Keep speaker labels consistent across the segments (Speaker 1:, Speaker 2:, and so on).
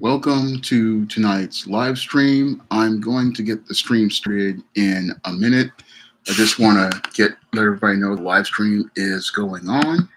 Speaker 1: Welcome to tonight's live stream. I'm going to get the stream started in a minute. I just want to get let everybody know the live stream is going on.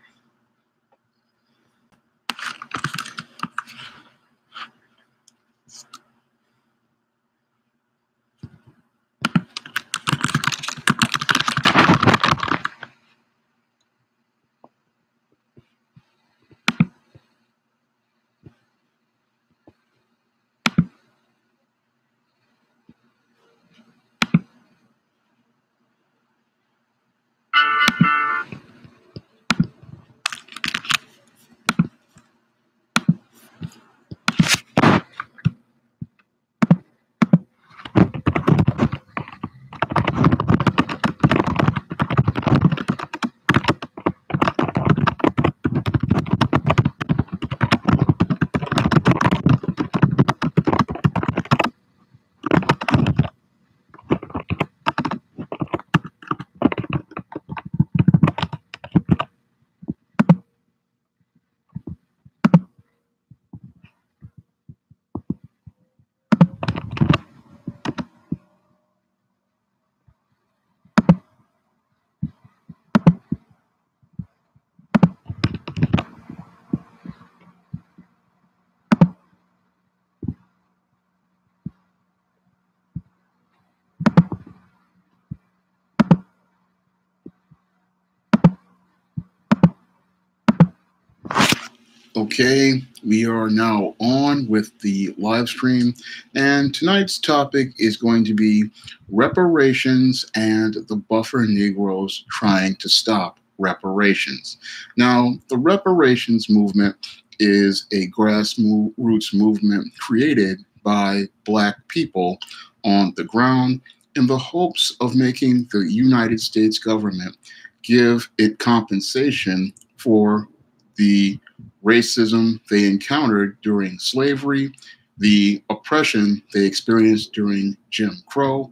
Speaker 1: Okay, we are now on with the live stream, and tonight's topic is going to be reparations and the buffer Negroes trying to stop reparations. Now, the reparations movement is a grassroots movement created by Black people on the ground in the hopes of making the United States government give it compensation for the racism they encountered during slavery, the oppression they experienced during Jim Crow,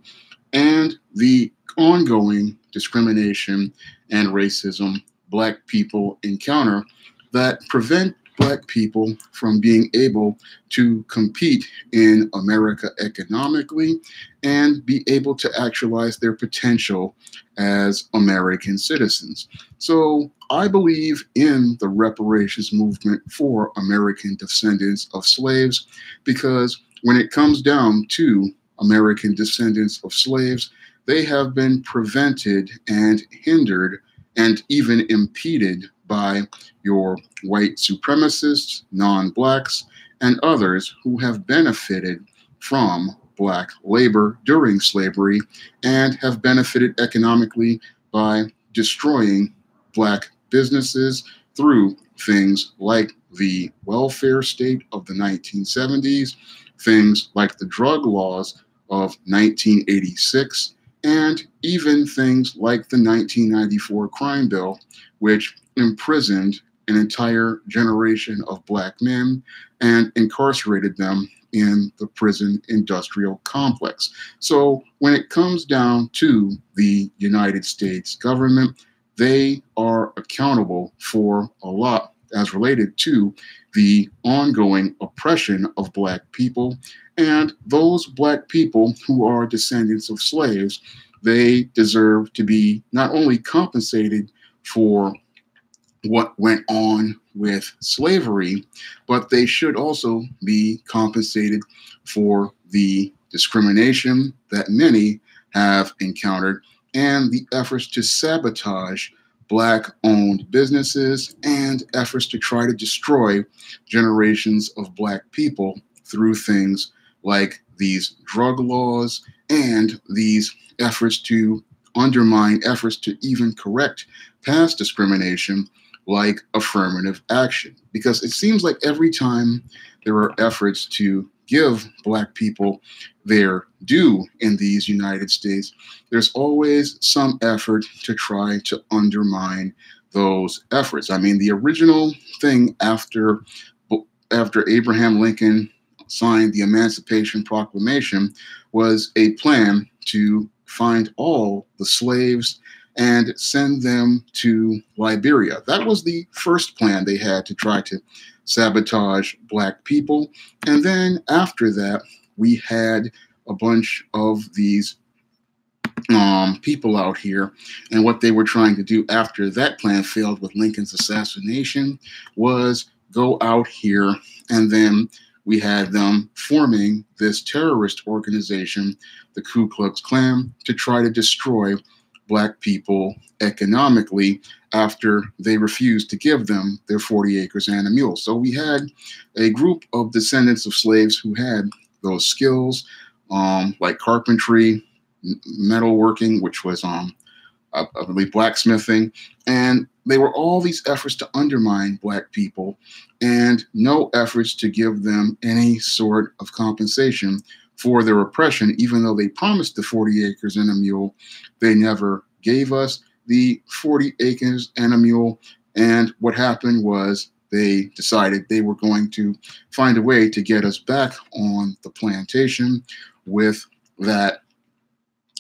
Speaker 1: and the ongoing discrimination and racism Black people encounter that prevent Black people from being able to compete in America economically and be able to actualize their potential as American citizens. So I believe in the reparations movement for American descendants of slaves because when it comes down to American descendants of slaves, they have been prevented and hindered and even impeded by your white supremacists, non blacks, and others who have benefited from black labor during slavery and have benefited economically by destroying black businesses through things like the welfare state of the 1970s, things like the drug laws of 1986, and even things like the 1994 crime bill, which imprisoned an entire generation of black men and incarcerated them in the prison industrial complex. So when it comes down to the United States government, they are accountable for a lot as related to the ongoing oppression of black people and those black people who are descendants of slaves they deserve to be not only compensated for what went on with slavery, but they should also be compensated for the discrimination that many have encountered and the efforts to sabotage Black owned businesses and efforts to try to destroy generations of Black people through things like these drug laws and these efforts to undermine efforts to even correct past discrimination like affirmative action. Because it seems like every time there are efforts to give Black people their due in these United States, there's always some effort to try to undermine those efforts. I mean, the original thing after after Abraham Lincoln signed the Emancipation Proclamation was a plan to find all the slaves and send them to Liberia. That was the first plan they had to try to sabotage black people. And then after that, we had a bunch of these um, people out here. And what they were trying to do after that plan failed with Lincoln's assassination was go out here and then we had them forming this terrorist organization, the Ku Klux Klan, to try to destroy black people economically after they refused to give them their 40 acres and a mule. So we had a group of descendants of slaves who had those skills, um, like carpentry, metalworking, which was um, I, I believe blacksmithing, and they were all these efforts to undermine black people and no efforts to give them any sort of compensation for their oppression, even though they promised the 40 acres and a mule, they never gave us the 40 acres and a mule. And what happened was they decided they were going to find a way to get us back on the plantation with that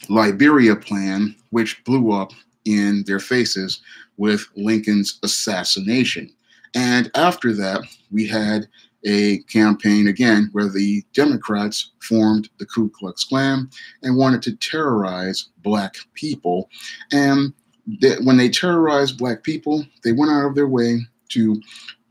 Speaker 1: Liberia plan, which blew up in their faces with Lincoln's assassination. And after that, we had a campaign again where the Democrats formed the Ku Klux Klan and wanted to terrorize black people. And when they terrorized black people, they went out of their way to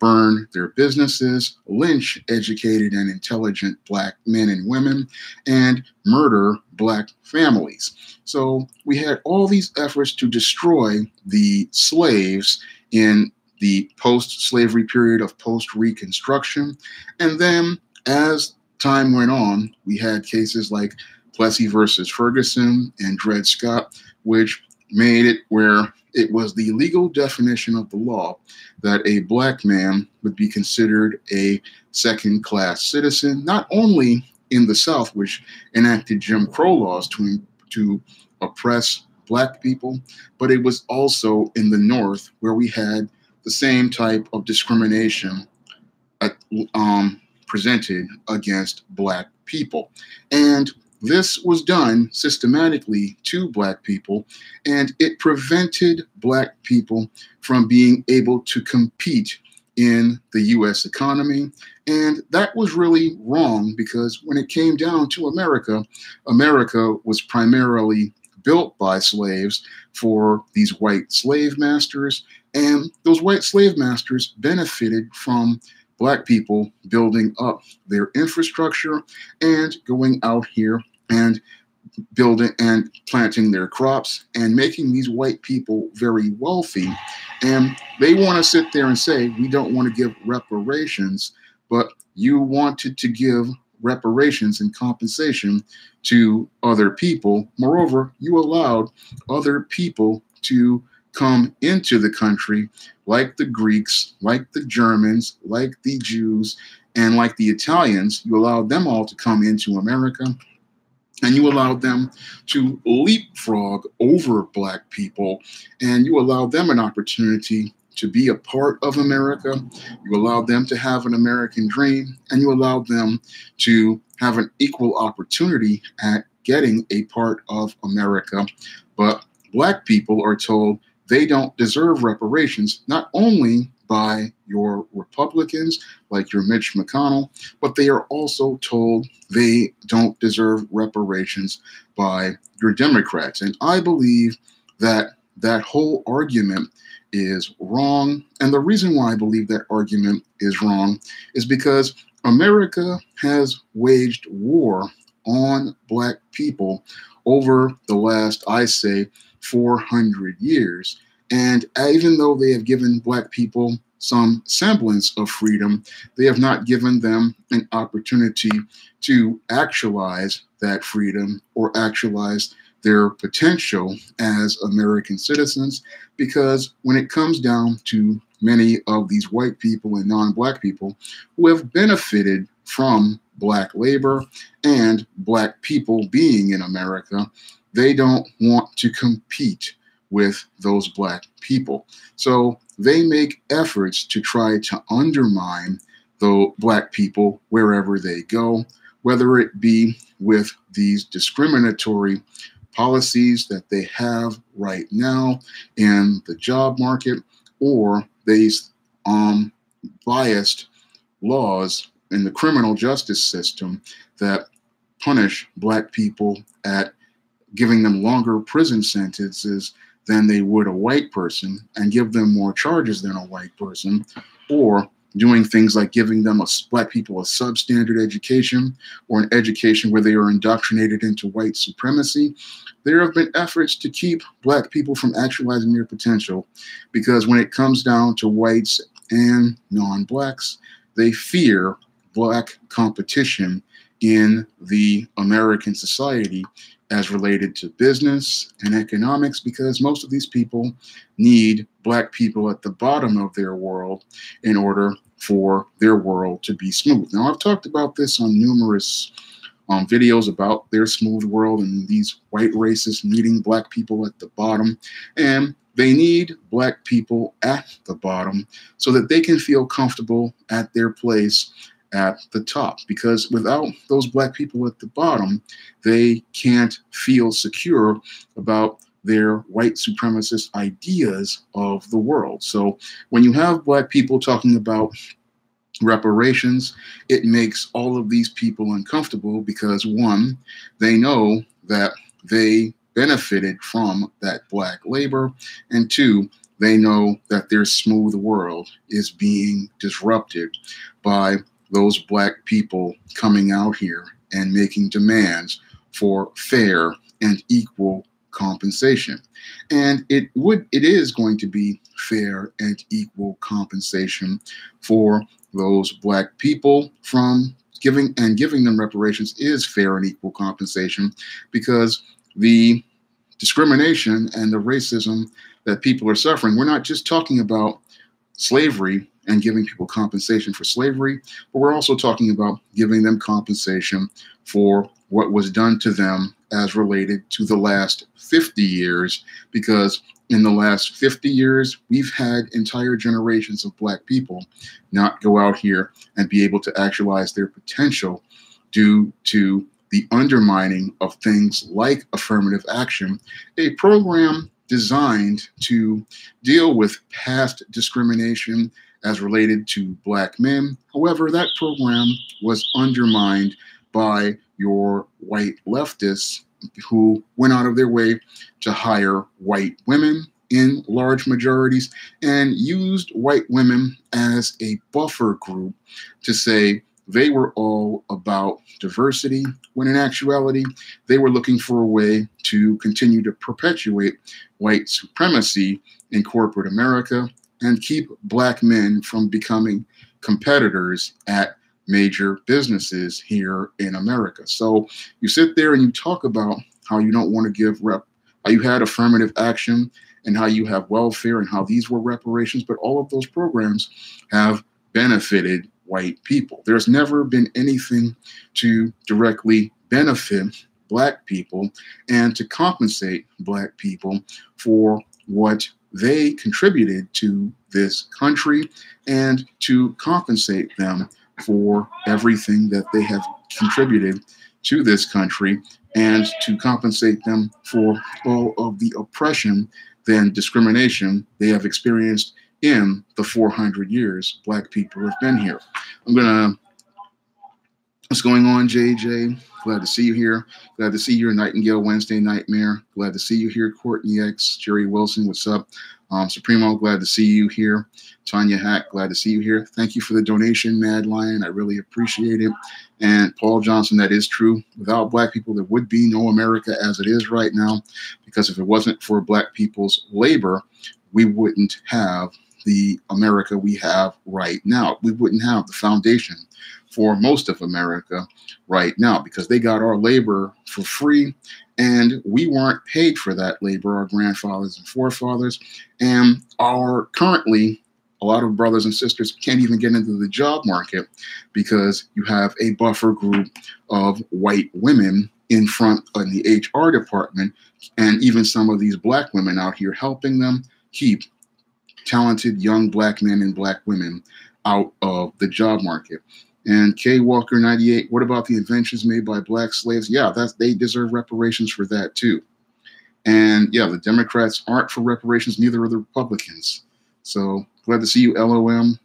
Speaker 1: burn their businesses, lynch educated and intelligent black men and women, and murder black families. So we had all these efforts to destroy the slaves in the post slavery period of post Reconstruction. And then as time went on, we had cases like Plessy versus Ferguson and Dred Scott, which made it where it was the legal definition of the law that a black man would be considered a second class citizen, not only in the South, which enacted Jim Crow laws to, to oppress black people, but it was also in the North where we had the same type of discrimination uh, um, presented against black people. And this was done systematically to Black people, and it prevented Black people from being able to compete in the US economy. And that was really wrong because when it came down to America, America was primarily built by slaves for these white slave masters. And those white slave masters benefited from Black people building up their infrastructure and going out here and building and planting their crops and making these white people very wealthy. And they want to sit there and say, we don't want to give reparations, but you wanted to give reparations and compensation to other people. Moreover, you allowed other people to come into the country, like the Greeks, like the Germans, like the Jews, and like the Italians. You allowed them all to come into America and you allowed them to leapfrog over black people and you allowed them an opportunity to be a part of america you allowed them to have an american dream and you allowed them to have an equal opportunity at getting a part of america but black people are told they don't deserve reparations not only by your Republicans, like your Mitch McConnell, but they are also told they don't deserve reparations by your Democrats. And I believe that that whole argument is wrong. And the reason why I believe that argument is wrong is because America has waged war on Black people over the last, I say, 400 years. And even though they have given Black people some semblance of freedom, they have not given them an opportunity to actualize that freedom or actualize their potential as American citizens. Because when it comes down to many of these white people and non Black people who have benefited from Black labor and Black people being in America, they don't want to compete with those black people. So they make efforts to try to undermine the black people wherever they go, whether it be with these discriminatory policies that they have right now in the job market or these um, biased laws in the criminal justice system that punish black people at giving them longer prison sentences than they would a white person and give them more charges than a white person or doing things like giving them a black people a substandard education or an education where they are indoctrinated into white supremacy. There have been efforts to keep black people from actualizing their potential because when it comes down to whites and non-blacks they fear black competition in the american society as related to business and economics because most of these people need black people at the bottom of their world in order for their world to be smooth. Now, I've talked about this on numerous um, videos about their smooth world and these white races needing black people at the bottom. And they need black people at the bottom so that they can feel comfortable at their place at the top because without those black people at the bottom, they can't feel secure about their white supremacist ideas of the world. So when you have black people talking about reparations, it makes all of these people uncomfortable because one, they know that they benefited from that black labor, and two, they know that their smooth world is being disrupted by those black people coming out here and making demands for fair and equal compensation. And it would it is going to be fair and equal compensation for those black people from giving and giving them reparations is fair and equal compensation because the discrimination and the racism that people are suffering, we're not just talking about slavery and giving people compensation for slavery, but we're also talking about giving them compensation for what was done to them as related to the last 50 years, because in the last 50 years, we've had entire generations of Black people not go out here and be able to actualize their potential due to the undermining of things like affirmative action, a program designed to deal with past discrimination as related to black men. However, that program was undermined by your white leftists who went out of their way to hire white women in large majorities and used white women as a buffer group to say they were all about diversity, when in actuality, they were looking for a way to continue to perpetuate white supremacy in corporate America and keep black men from becoming competitors at major businesses here in America. So you sit there and you talk about how you don't want to give rep, how you had affirmative action and how you have welfare and how these were reparations, but all of those programs have benefited white people. There's never been anything to directly benefit black people and to compensate black people for what they contributed to this country and to compensate them for everything that they have contributed to this country and to compensate them for all of the oppression and discrimination they have experienced in the 400 years black people have been here. I'm going to, what's going on, JJ? Glad to see you here. Glad to see you, Nightingale Wednesday Nightmare. Glad to see you here, Courtney X, Jerry Wilson. What's up? Um, Supremo, glad to see you here. Tanya Hack, glad to see you here. Thank you for the donation, Mad Lion. I really appreciate it. And Paul Johnson, that is true. Without Black people, there would be no America as it is right now, because if it wasn't for Black people's labor, we wouldn't have the America we have right now. We wouldn't have the foundation for most of America right now because they got our labor for free and we weren't paid for that labor, our grandfathers and forefathers. And our currently, a lot of brothers and sisters can't even get into the job market because you have a buffer group of white women in front of the HR department and even some of these black women out here helping them keep talented young black men and black women out of the job market. And K Walker 98, what about the inventions made by black slaves? Yeah, that's they deserve reparations for that too. And yeah, the Democrats aren't for reparations, neither are the Republicans. So glad to see you, LOM.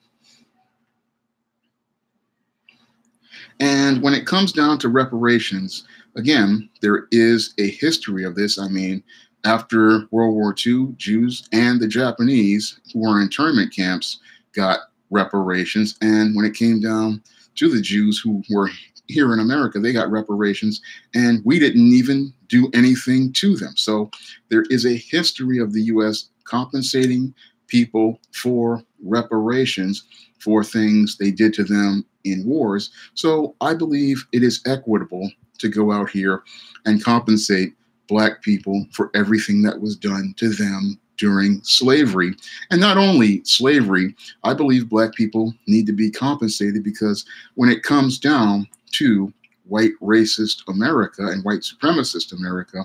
Speaker 1: And when it comes down to reparations, again, there is a history of this. I mean, after World War II, Jews and the Japanese who were in internment camps got reparations. And when it came down to the Jews who were here in America, they got reparations, and we didn't even do anything to them. So there is a history of the U.S. compensating people for reparations for things they did to them in wars. So I believe it is equitable to go out here and compensate black people for everything that was done to them during slavery. And not only slavery, I believe black people need to be compensated because when it comes down to white racist America and white supremacist America,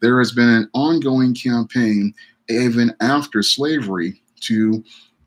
Speaker 1: there has been an ongoing campaign, even after slavery, to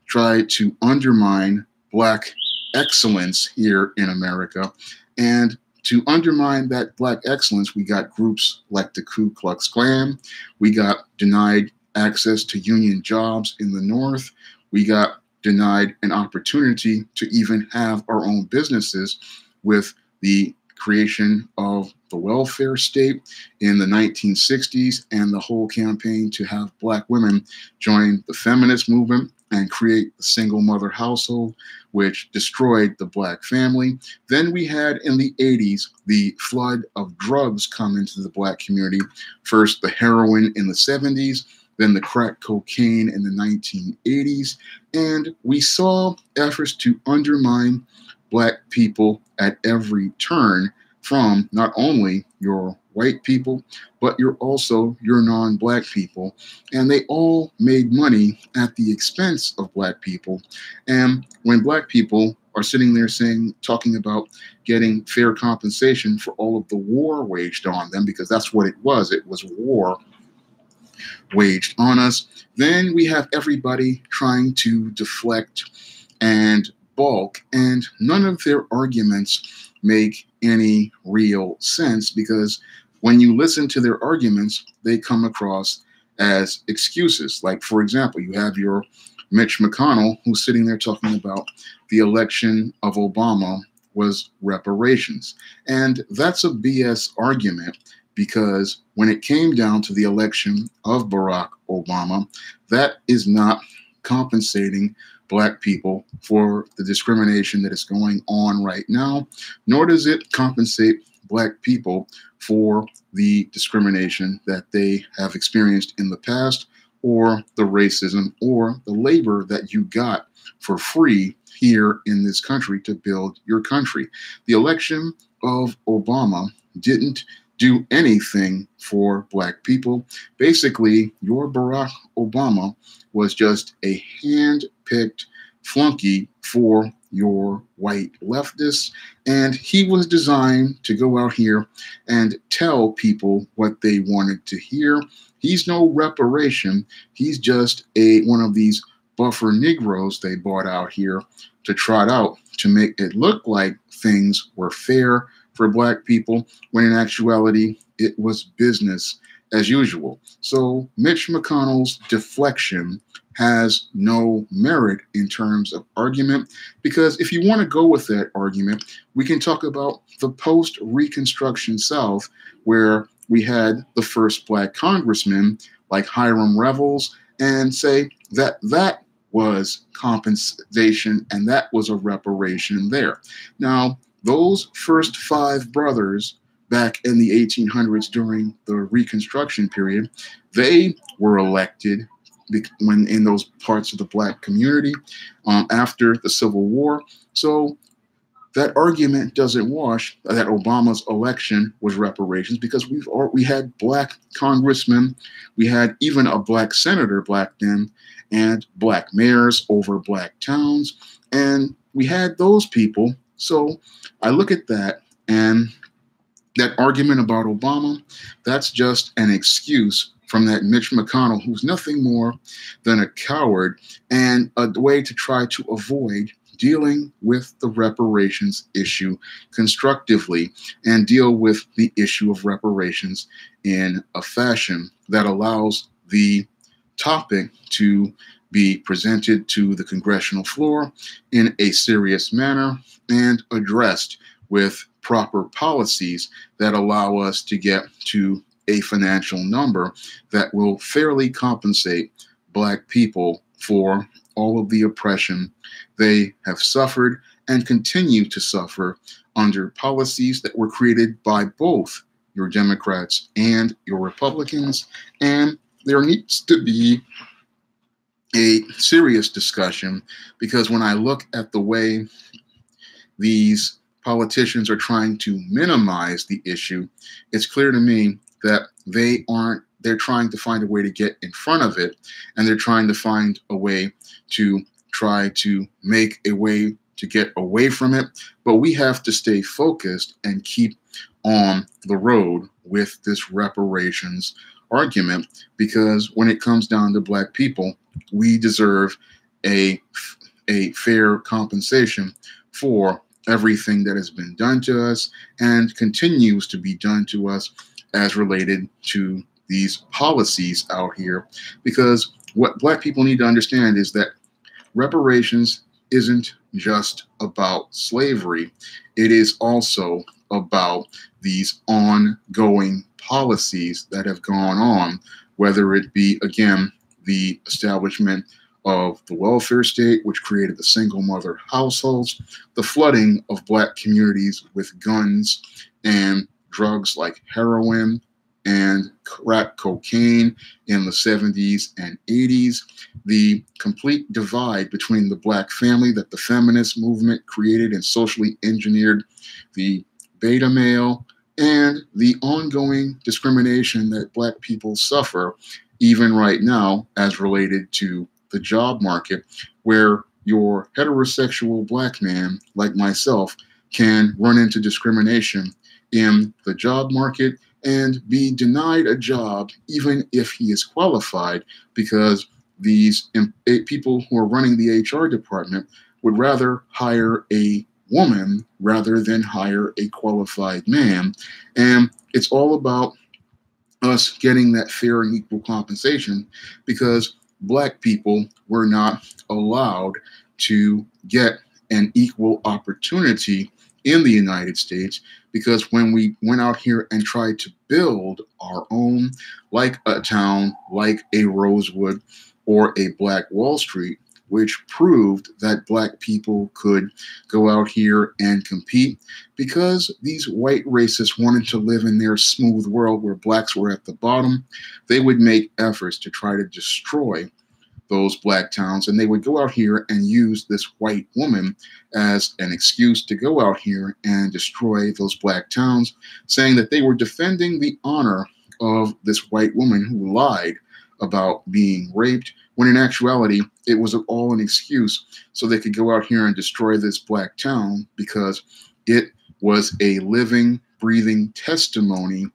Speaker 1: try to undermine black excellence here in America. And to undermine that black excellence, we got groups like the Ku Klux Klan. We got denied access to union jobs in the North. We got denied an opportunity to even have our own businesses with the creation of the welfare state in the 1960s and the whole campaign to have black women join the feminist movement and create the single mother household, which destroyed the black family. Then we had in the 80s the flood of drugs come into the black community. First, the heroin in the 70s, then the crack cocaine in the 1980s. And we saw efforts to undermine black people at every turn from not only your white people, but you're also your non black people. And they all made money at the expense of black people. And when black people are sitting there saying, talking about getting fair compensation for all of the war waged on them, because that's what it was, it was war waged on us. Then we have everybody trying to deflect and balk, and none of their arguments make any real sense because when you listen to their arguments, they come across as excuses. Like, for example, you have your Mitch McConnell who's sitting there talking about the election of Obama was reparations. And that's a BS argument because when it came down to the election of Barack Obama, that is not compensating black people for the discrimination that is going on right now, nor does it compensate black people for the discrimination that they have experienced in the past or the racism or the labor that you got for free here in this country to build your country. The election of Obama didn't do anything for black people. Basically, your Barack Obama was just a hand picked flunky for your white leftists. And he was designed to go out here and tell people what they wanted to hear. He's no reparation. He's just a one of these buffer Negroes they bought out here to trot out to make it look like things were fair for black people, when in actuality, it was business as usual. So Mitch McConnell's deflection has no merit in terms of argument because if you want to go with that argument, we can talk about the post Reconstruction South, where we had the first black congressman like Hiram Revels and say that that was compensation and that was a reparation there. Now, those first five brothers back in the 1800s during the Reconstruction period, they were elected when in those parts of the black community um, after the Civil War. So that argument doesn't wash that Obama's election was reparations because we've we had black congressmen, we had even a black senator back then, and black mayors over black towns, and we had those people. So I look at that and that argument about Obama, that's just an excuse from that Mitch McConnell, who's nothing more than a coward and a way to try to avoid dealing with the reparations issue constructively and deal with the issue of reparations in a fashion that allows the topic to be presented to the congressional floor in a serious manner and addressed with proper policies that allow us to get to a financial number that will fairly compensate Black people for all of the oppression they have suffered and continue to suffer under policies that were created by both your Democrats and your Republicans. And there needs to be a serious discussion because when I look at the way these politicians are trying to minimize the issue, it's clear to me that they aren't, they're trying to find a way to get in front of it and they're trying to find a way to try to make a way to get away from it. But we have to stay focused and keep on the road with this reparations argument because when it comes down to black people, we deserve a a fair compensation for everything that has been done to us and continues to be done to us as related to these policies out here. Because what black people need to understand is that reparations isn't just about slavery. It is also about these ongoing policies that have gone on whether it be again the establishment of the welfare state, which created the single mother households, the flooding of black communities with guns and drugs like heroin and crack cocaine in the 70s and 80s, the complete divide between the black family that the feminist movement created and socially engineered, the beta male, and the ongoing discrimination that black people suffer even right now as related to the job market, where your heterosexual black man like myself can run into discrimination in the job market and be denied a job even if he is qualified because these people who are running the HR department would rather hire a woman rather than hire a qualified man. And it's all about us getting that fair and equal compensation because black people were not allowed to get an equal opportunity in the United States because when we went out here and tried to build our own, like a town, like a Rosewood or a Black Wall Street, which proved that black people could go out here and compete because these white racists wanted to live in their smooth world where blacks were at the bottom. They would make efforts to try to destroy those black towns and they would go out here and use this white woman as an excuse to go out here and destroy those black towns saying that they were defending the honor of this white woman who lied about being raped when in actuality it was all an excuse so they could go out here and destroy this black town because it was a living breathing testimony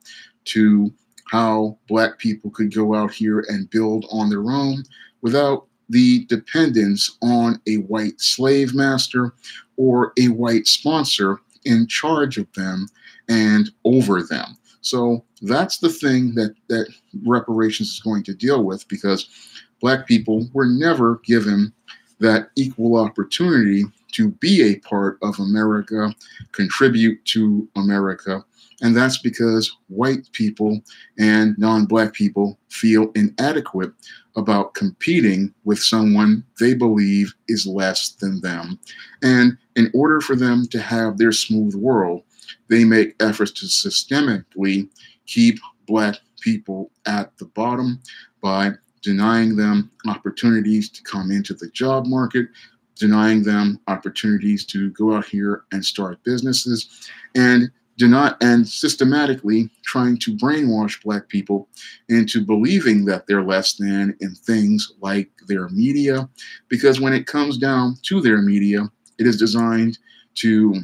Speaker 1: to how black people could go out here and build on their own without the dependence on a white slave master or a white sponsor in charge of them and over them. So that's the thing that that reparations is going to deal with because black people were never given that equal opportunity to be a part of America, contribute to America. And that's because white people and non black people feel inadequate about competing with someone they believe is less than them. And in order for them to have their smooth world, they make efforts to systemically keep black people at the bottom by denying them opportunities to come into the job market, denying them opportunities to go out here and start businesses, and deny and systematically trying to brainwash black people into believing that they're less than in things like their media because when it comes down to their media it is designed to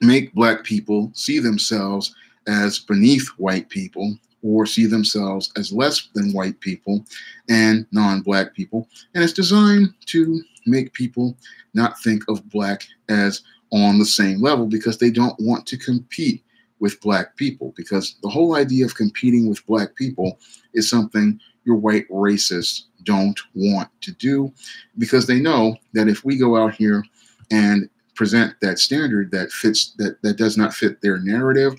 Speaker 1: make black people see themselves as beneath white people or see themselves as less than white people and non black people. And it's designed to make people not think of black as on the same level because they don't want to compete with black people because the whole idea of competing with black people is something your white racists don't want to do because they know that if we go out here and present that standard that fits that that does not fit their narrative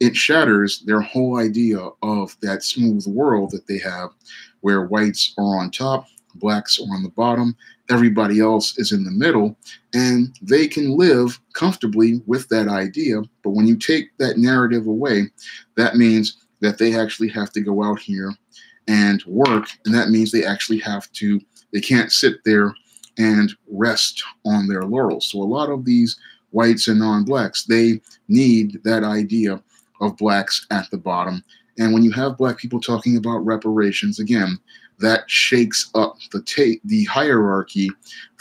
Speaker 1: it shatters their whole idea of that smooth world that they have where whites are on top blacks are on the bottom everybody else is in the middle and they can live comfortably with that idea. But when you take that narrative away that means that they actually have to go out here and work and that means they actually have to they can't sit there and rest on their laurels so a lot of these whites and non-blacks they need that idea of blacks at the bottom and when you have black people talking about reparations again that shakes up the the hierarchy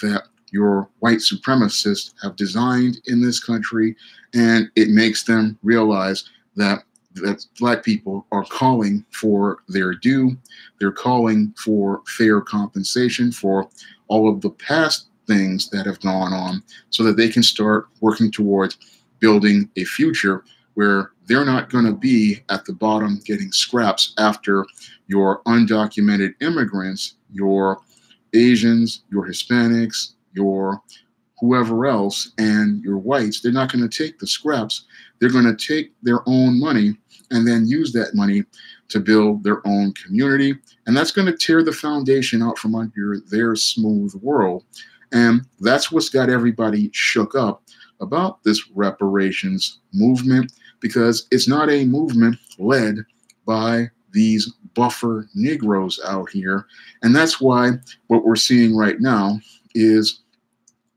Speaker 1: that your white supremacists have designed in this country, and it makes them realize that that black people are calling for their due. They're calling for fair compensation for all of the past things that have gone on so that they can start working towards building a future where they're not going to be at the bottom getting scraps after your undocumented immigrants, your Asians, your Hispanics, your whoever else, and your whites. They're not going to take the scraps. They're going to take their own money and then use that money to build their own community. And that's going to tear the foundation out from under their smooth world. And that's what's got everybody shook up about this reparations movement because it's not a movement led by these buffer Negroes out here. And that's why what we're seeing right now is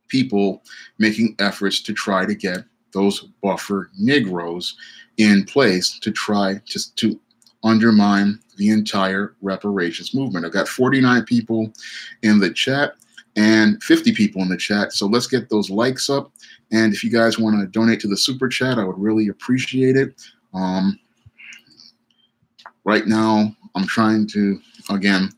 Speaker 1: people making efforts to try to get those buffer Negroes in place to try to, to undermine the entire reparations movement. I've got 49 people in the chat and 50 people in the chat. So let's get those likes up. And if you guys want to donate to the super chat, I would really appreciate it. Um, right now, I'm trying to, again,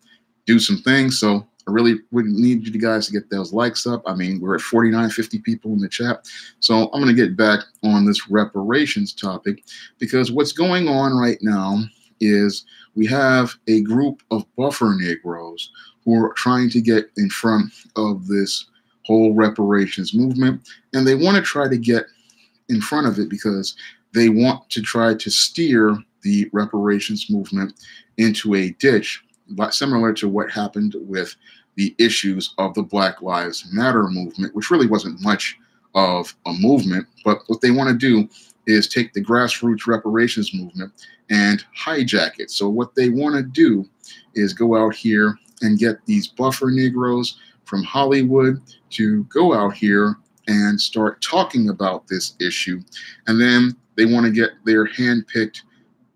Speaker 1: do some things. So I really would need you guys to get those likes up. I mean, we're at 49, 50 people in the chat. So I'm going to get back on this reparations topic because what's going on right now is we have a group of buffer Negroes who are trying to get in front of this whole reparations movement. And they want to try to get in front of it because they want to try to steer the reparations movement into a ditch, similar to what happened with the issues of the Black Lives Matter movement, which really wasn't much of a movement. But what they want to do is take the grassroots reparations movement and hijack it. So, what they want to do is go out here and get these buffer Negroes from Hollywood to go out here and start talking about this issue. And then they want to get their handpicked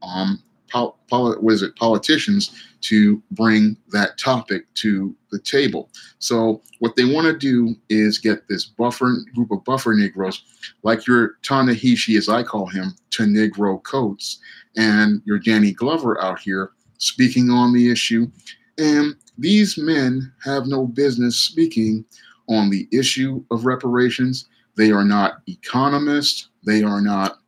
Speaker 1: um, pol- pol- what is it, politicians to bring that topic to the table. So what they want to do is get this buffer group of buffer Negroes, like your Ta-Nehisi, as I call him, to Negro Coates, and your Danny Glover out here speaking on the issue. And these men have no business speaking on the issue of reparations. They are not economists. They are not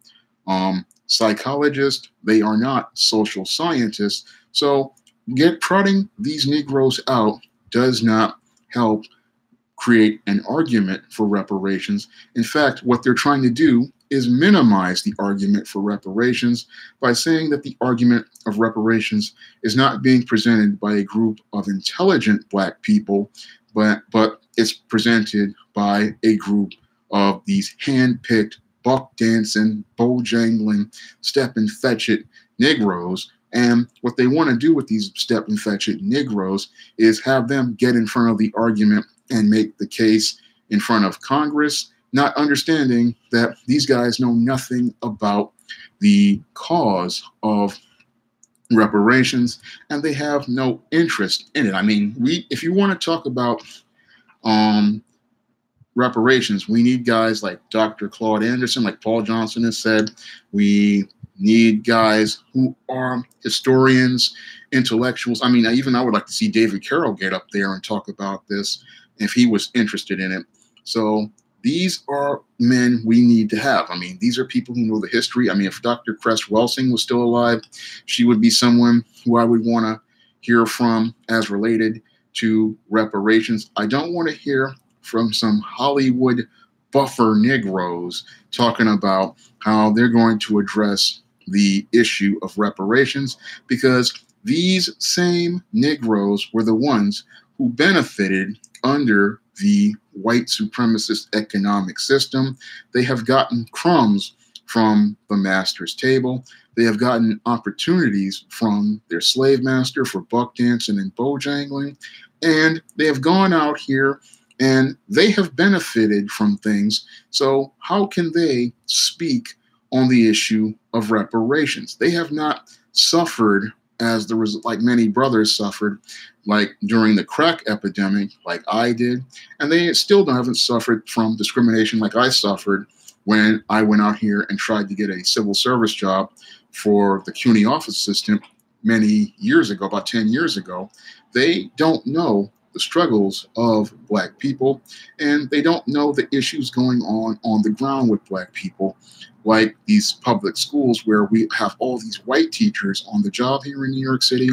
Speaker 1: um, psychologists. They are not social scientists. So, get trotting these Negroes out does not help create an argument for reparations. In fact, what they're trying to do is minimize the argument for reparations by saying that the argument of reparations is not being presented by a group of intelligent black people, but, but it's presented by a group of these hand-picked, buck dancing, bow jangling, step and fetch it Negroes. And what they want to do with these step it Negroes is have them get in front of the argument and make the case in front of Congress not understanding that these guys know nothing about the cause of reparations and they have no interest in it. I mean, we if you want to talk about um, reparations, we need guys like Dr. Claude Anderson, like Paul Johnson has said. We need guys who are historians, intellectuals. I mean, even I would like to see David Carroll get up there and talk about this if he was interested in it. So these are men we need to have. I mean, these are people who know the history. I mean, if Dr. Cress Welsing was still alive, she would be someone who I would want to hear from as related to reparations. I don't want to hear from some Hollywood buffer Negroes talking about how they're going to address the issue of reparations because these same Negroes were the ones who benefited under the white supremacist economic system. They have gotten crumbs from the master's table. They have gotten opportunities from their slave master for buck dancing and bojangling. And they have gone out here and they have benefited from things. So, how can they speak on the issue of reparations? They have not suffered as the result, like many brothers suffered, like during the crack epidemic, like I did, and they still don't haven't suffered from discrimination like I suffered when I went out here and tried to get a civil service job for the CUNY office assistant many years ago, about 10 years ago. They don't know the struggles of Black people, and they don't know the issues going on on the ground with Black people like these public schools where we have all these white teachers on the job here in New York City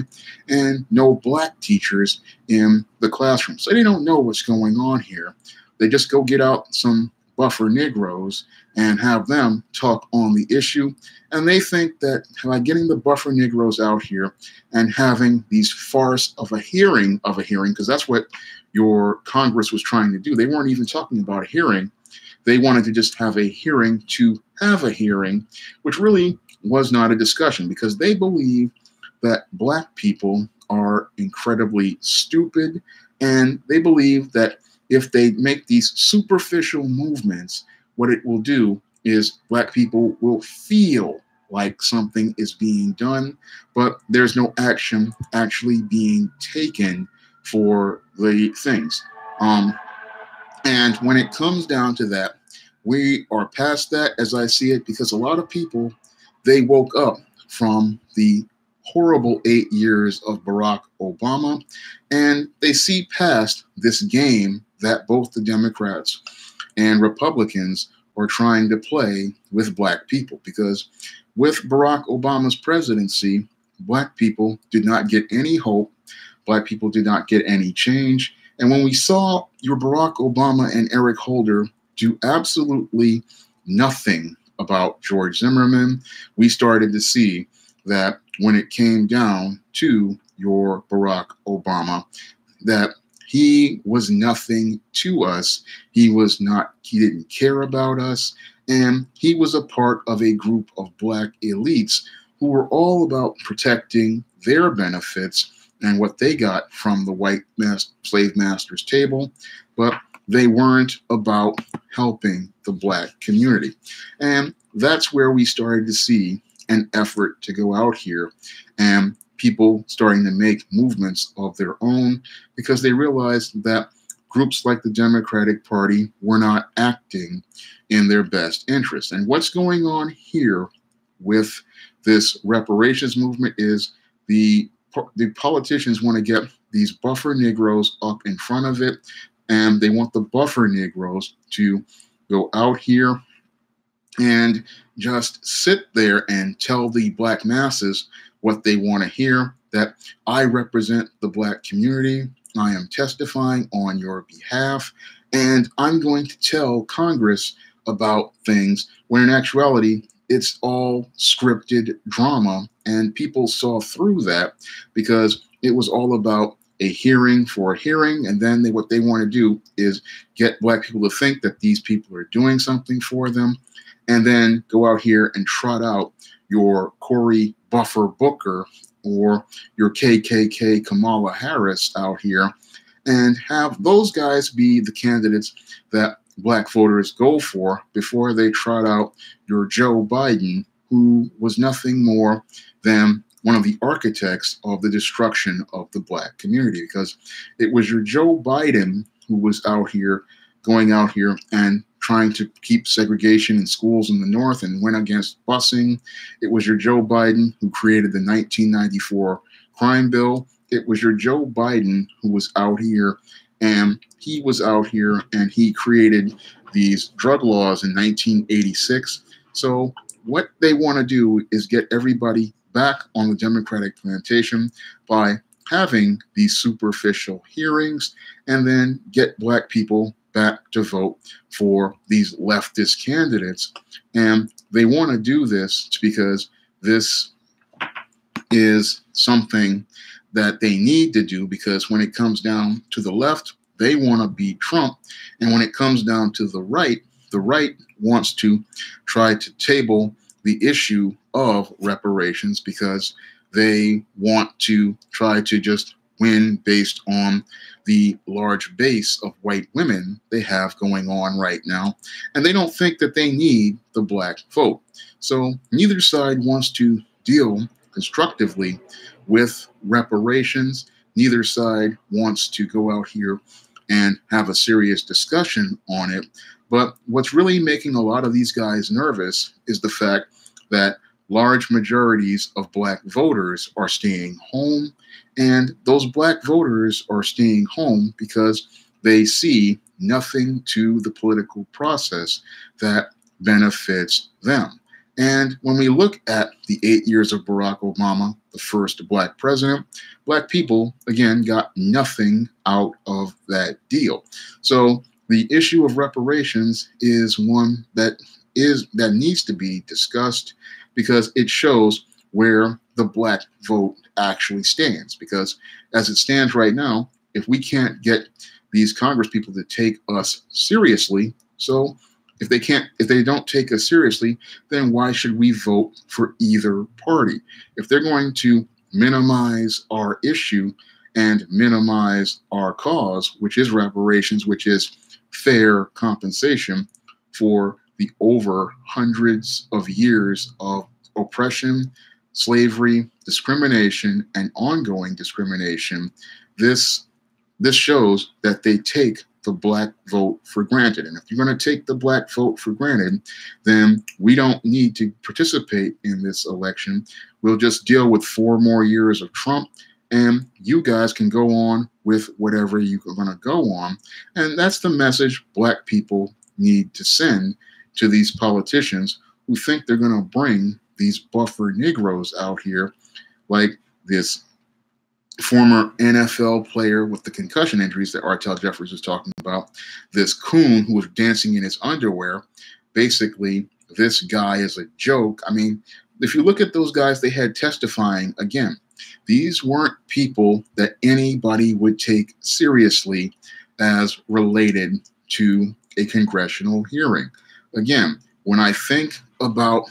Speaker 1: and no black teachers in the classroom. So they don't know what's going on here. They just go get out some buffer Negroes and have them talk on the issue. And they think that by getting the buffer Negroes out here and having these farce of a hearing of a hearing, because that's what your Congress was trying to do. They weren't even talking about a hearing. They wanted to just have a hearing to have a hearing, which really was not a discussion because they believe that black people are incredibly stupid and they believe that if they make these superficial movements, what it will do is black people will feel like something is being done, but there's no action actually being taken for the things. Um, and when it comes down to that, we are past that as I see it because a lot of people they woke up from the horrible eight years of Barack Obama and they see past this game that both the Democrats and Republicans are trying to play with black people because with Barack Obama's presidency, black people did not get any hope, black people did not get any change. And when we saw your Barack Obama and Eric Holder do absolutely nothing about George Zimmerman, we started to see that when it came down to your Barack Obama, that he was nothing to us. He was not, he didn't care about us. And he was a part of a group of black elites who were all about protecting their benefits and what they got from the white mas- slave master's table, but they weren't about helping the black community. And that's where we started to see an effort to go out here and people starting to make movements of their own because they realized that groups like the Democratic Party were not acting in their best interest. And what's going on here with this reparations movement is the the politicians want to get these buffer Negroes up in front of it, and they want the buffer Negroes to go out here and just sit there and tell the black masses what they want to hear that I represent the black community. I am testifying on your behalf, and I'm going to tell Congress about things when in actuality, it's all scripted drama. And people saw through that because it was all about a hearing for a hearing. And then they, what they want to do is get black people to think that these people are doing something for them. And then go out here and trot out your Cory Buffer Booker or your KKK Kamala Harris out here and have those guys be the candidates that black voters go for before they trot out your Joe Biden, who was nothing more than one of the architects of the destruction of the black community. Because it was your Joe Biden who was out here, going out here and trying to keep segregation in schools in the North and went against busing. It was your Joe Biden who created the 1994 crime bill. It was your Joe Biden who was out here And he was out here and he created these drug laws in 1986. So, what they want to do is get everybody back on the Democratic plantation by having these superficial hearings and then get black people back to vote for these leftist candidates. And they want to do this because this is something that they need to do because when it comes down to the left, they want to beat Trump. And when it comes down to the right, the right wants to try to table the issue of reparations because they want to try to just win based on the large base of white women they have going on right now. And they don't think that they need the black vote. So neither side wants to deal constructively with reparations. Neither side wants to go out here and have a serious discussion on it. But what's really making a lot of these guys nervous is the fact that large majorities of black voters are staying home. And those black voters are staying home because they see nothing to the political process that benefits them. And when we look at the eight years of Barack Obama, the first black president, black people, again, got nothing out of that deal. So the issue of reparations is one that is that needs to be discussed because it shows where the black vote actually stands. Because as it stands right now, if we can't get these Congress people to take us seriously, so if they can't, if they don't take us seriously, then why should we vote for either party? If they're going to minimize our issue and minimize our cause, which is reparations, which is fair compensation for the over hundreds of years of oppression, slavery, discrimination, and ongoing discrimination, this this shows that they take the black vote for granted. And if you're going to take the black vote for granted, then we don't need to participate in this election. We'll just deal with four more years of Trump, and you guys can go on with whatever you're going to go on. And that's the message black people need to send to these politicians who think they're going to bring these buffer Negroes out here, like this former NFL player with the concussion injuries that Artel Jeffries was talking about, this coon who was dancing in his underwear. Basically, this guy is a joke. I mean, if you look at those guys they had testifying, again, these weren't people that anybody would take seriously as related to a congressional hearing. Again, when I think about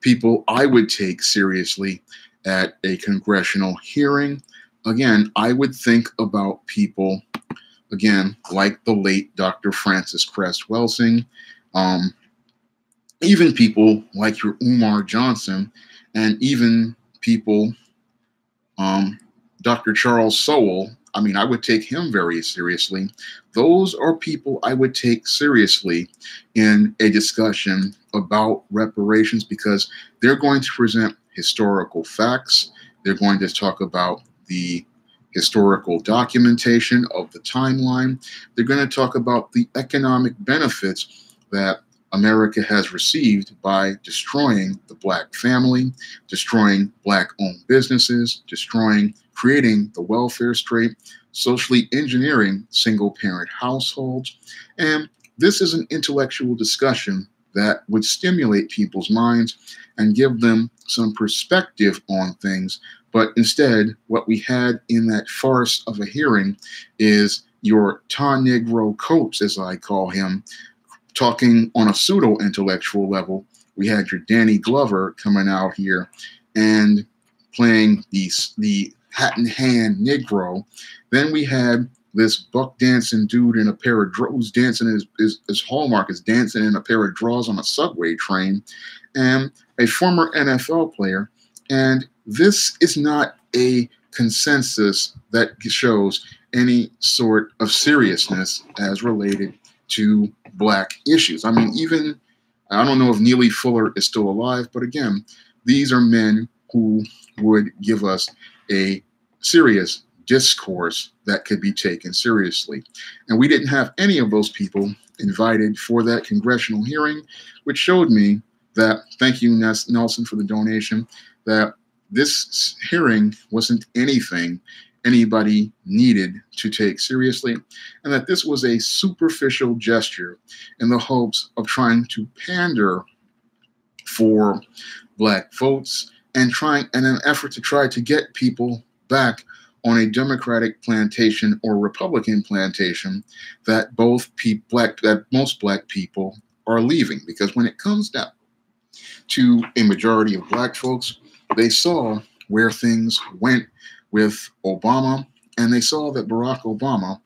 Speaker 1: people I would take seriously at a congressional hearing, again, I would think about people, again, like the late Dr. Frances Cress Welsing, um, even people like your Umar Johnson, and even people, um, Dr. Charles Sowell. I mean, I would take him very seriously. Those are people I would take seriously in a discussion about reparations because they're going to present historical facts. They're going to talk about the historical documentation of the timeline. They're going to talk about the economic benefits that America has received by destroying the black family, destroying black owned businesses, destroying, creating the welfare state, socially engineering single parent households. And this is an intellectual discussion that would stimulate people's minds and give them some perspective on things. But instead, what we had in that farce of a hearing is your Ta Negro Coates, as I call him, talking on a pseudo intellectual level. We had your Danny Glover coming out here and playing the, the hat in hand Negro. Then we had this buck dancing dude in a pair of drawers dancing his, his, his hallmark is dancing in a pair of drawers on a subway train and a former nfl player. And this is not a consensus that shows any sort of seriousness as related to black issues. I mean even i don't know if neely fuller is still alive but again these are men who would give us a serious discourse that could be taken seriously. And we didn't have any of those people invited for that congressional hearing, which showed me that, thank you, Nelson, for the donation, that this hearing wasn't anything anybody needed to take seriously, and that this was a superficial gesture in the hopes of trying to pander for black votes and trying in an effort to try to get people back on a Democratic plantation or Republican plantation that both pe- black that most black people are leaving because when it comes down to a majority of black folks, they saw where things went with Obama, and they saw that Barack Obama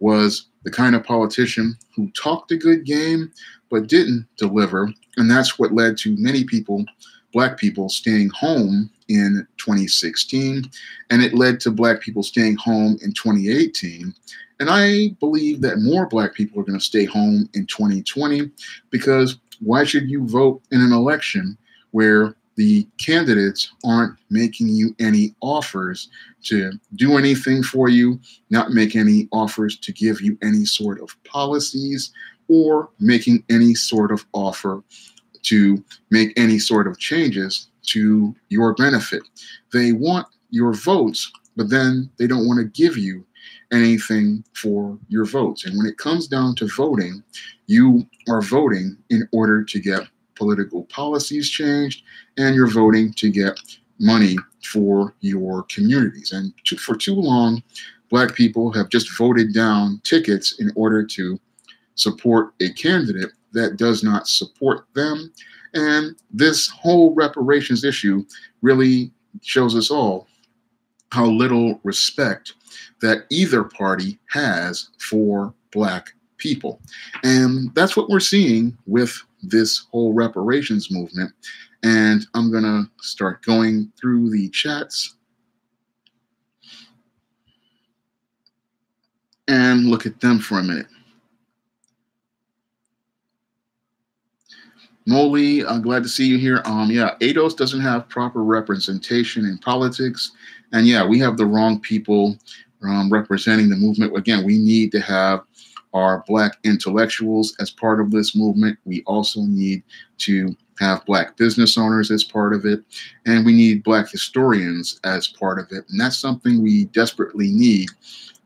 Speaker 1: was the kind of politician who talked a good game but didn't deliver. And that's what led to many people, black people, staying home in 2016. And it led to black people staying home in 2018. And I believe that more black people are going to stay home in 2020 because why should you vote in an election where the candidates aren't making you any offers to do anything for you, not make any offers to give you any sort of policies, or making any sort of offer to make any sort of changes to your benefit. They want your votes, but then they don't want to give you anything for your votes. And when it comes down to voting, you are voting in order to get political policies changed, and you're voting to get money for your communities. And to, for too long, Black people have just voted down tickets in order to support a candidate that does not support them. And this whole reparations issue really shows us all how little respect that either party has for Black people. And that's what we're seeing with this whole reparations movement. And I'm going to start going through the chats and look at them for a minute. Molly, I'm glad to see you here. Um, yeah, ADOS doesn't have proper representation in politics. And yeah, we have the wrong people um, representing the movement. Again, we need to have our Black intellectuals as part of this movement. We also need to have Black business owners as part of it, and we need Black historians as part of it. And that's something we desperately need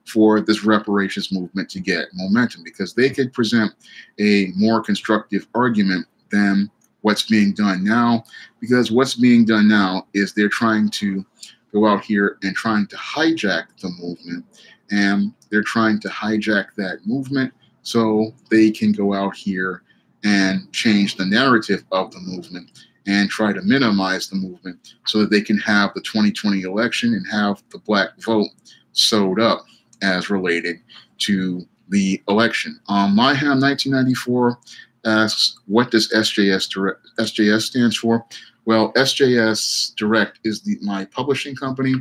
Speaker 1: for this reparations movement to get momentum because they could present a more constructive argument than what's being done now. Because what's being done now is they're trying to go out here and trying to hijack the movement and they're trying to hijack that movement so they can go out here and change the narrative of the movement and try to minimize the movement so that they can have the 2020 election and have the black vote sewed up as related to the election. Um, MyHam 1994 asks, what does SJS direct, SJS stands for? Well, SJS Direct is the, my publishing company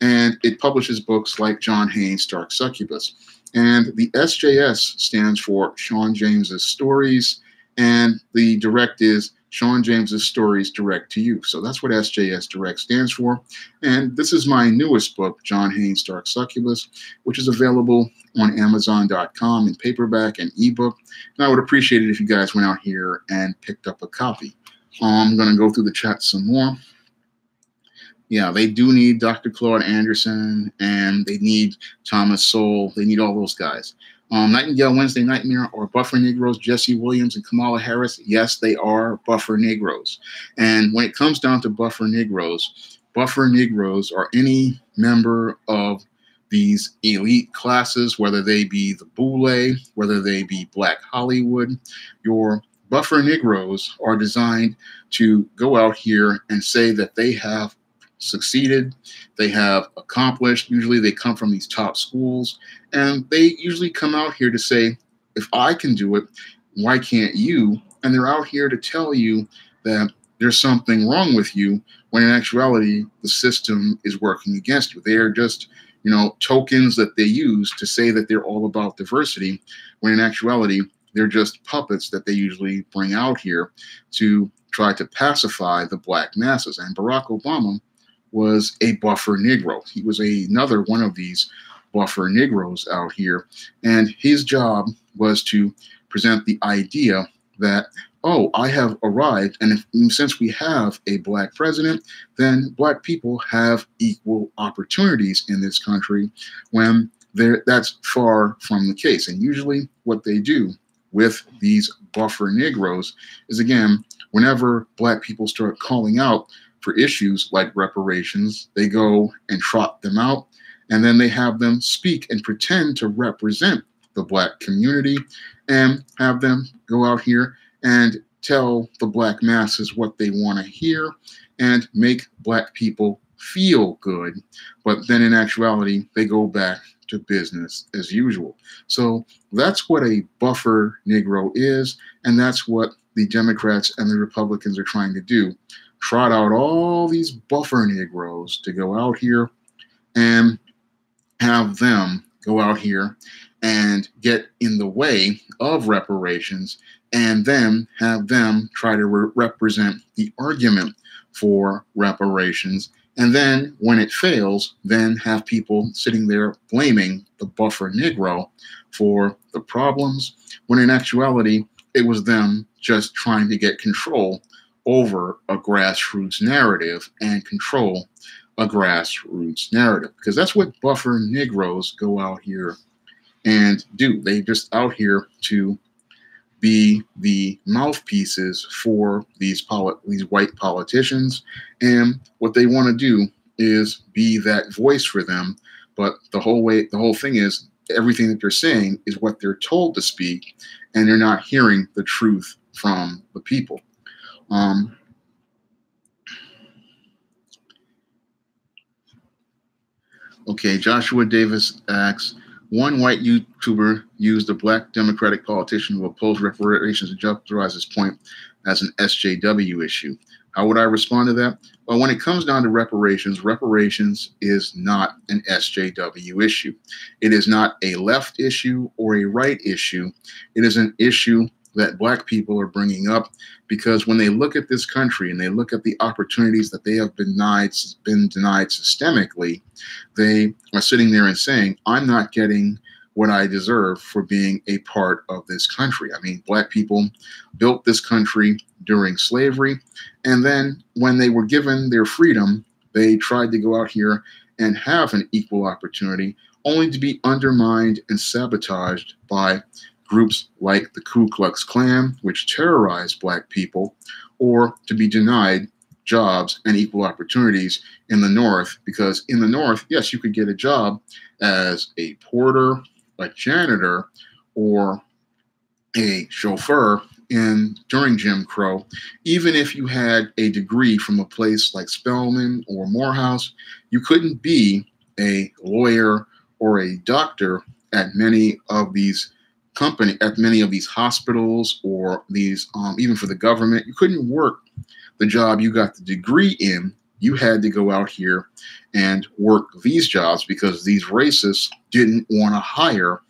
Speaker 1: and it publishes books like John Haynes' Dark Succubus. And the SJS stands for Shawn James's Stories, and the direct is Shawn James's Stories Direct to You. So that's what SJS Direct stands for. And this is my newest book, John Haynes' Dark Succubus, which is available on Amazon.com in paperback and ebook. And I would appreciate it if you guys went out here and picked up a copy. I'm going to go through the chat some more yeah, they do need Dr. Claude Anderson and they need Thomas Sowell. They need all those guys. Um, Nightingale Wednesday Nightmare or Buffer Negroes, Jesse Williams and Kamala Harris. Yes, they are Buffer Negroes. And when it comes down to Buffer Negroes, Buffer Negroes are any member of these elite classes, whether they be the Boule, whether they be Black Hollywood. Your Buffer Negroes are designed to go out here and say that they have succeeded, they have accomplished. Usually they come from these top schools, and they usually come out here to say, if I can do it, why can't you? And they're out here to tell you that there's something wrong with you when in actuality the system is working against you. They are just, you know, tokens that they use to say that they're all about diversity, when in actuality they're just puppets that they usually bring out here to try to pacify the black masses. And Barack Obama was a buffer Negro. He was a, another one of these buffer Negroes out here. And his job was to present the idea that, oh, I have arrived. And if, since we have a black president, then black people have equal opportunities in this country when that's far from the case. And usually what they do with these buffer Negroes is, again, whenever black people start calling out for issues like reparations, they go and trot them out, and then they have them speak and pretend to represent the black community and have them go out here and tell the black masses what they want to hear and make black people feel good. But then in actuality, they go back to business as usual. So that's what a buffer Negro is, and that's what the Democrats and the Republicans are trying to do. Trot out all these buffer Negroes to go out here and have them go out here and get in the way of reparations and then have them try to re- represent the argument for reparations. And then when it fails, then have people sitting there blaming the buffer Negro for the problems, when in actuality, it was them just trying to get control over a grassroots narrative and control a grassroots narrative. Because that's what buffer Negroes go out here and do. They just out here to be the mouthpieces for these these white politicians, and what they want to do is be that voice for them. But the whole way, the whole thing is everything that they're saying is what they're told to speak, and they're not hearing the truth from the people. Um, okay, Joshua Davis asks, one white YouTuber used a black Democratic politician who opposed reparations to justify his point as an SJW issue. How would I respond to that? Well, when it comes down to reparations, reparations is not an SJW issue. It is not a left issue or a right issue. It is an issue that black people are bringing up because when they look at this country and they look at the opportunities that they have been denied been denied systemically they are sitting there and saying i'm not getting what i deserve for being a part of this country. I mean black people built this country during slavery and then when they were given their freedom they tried to go out here and have an equal opportunity only to be undermined and sabotaged by groups like the Ku Klux Klan, which terrorize black people, or to be denied jobs and equal opportunities in the North. Because in the North, yes, you could get a job as a porter, a janitor, or a chauffeur in during Jim Crow, even if you had a degree from a place like Spelman or Morehouse, you couldn't be a lawyer or a doctor at many of these company at many of these hospitals or these um, even for the government you couldn't work the job you got the degree in. You had to go out here and work these jobs because these racists didn't want to hire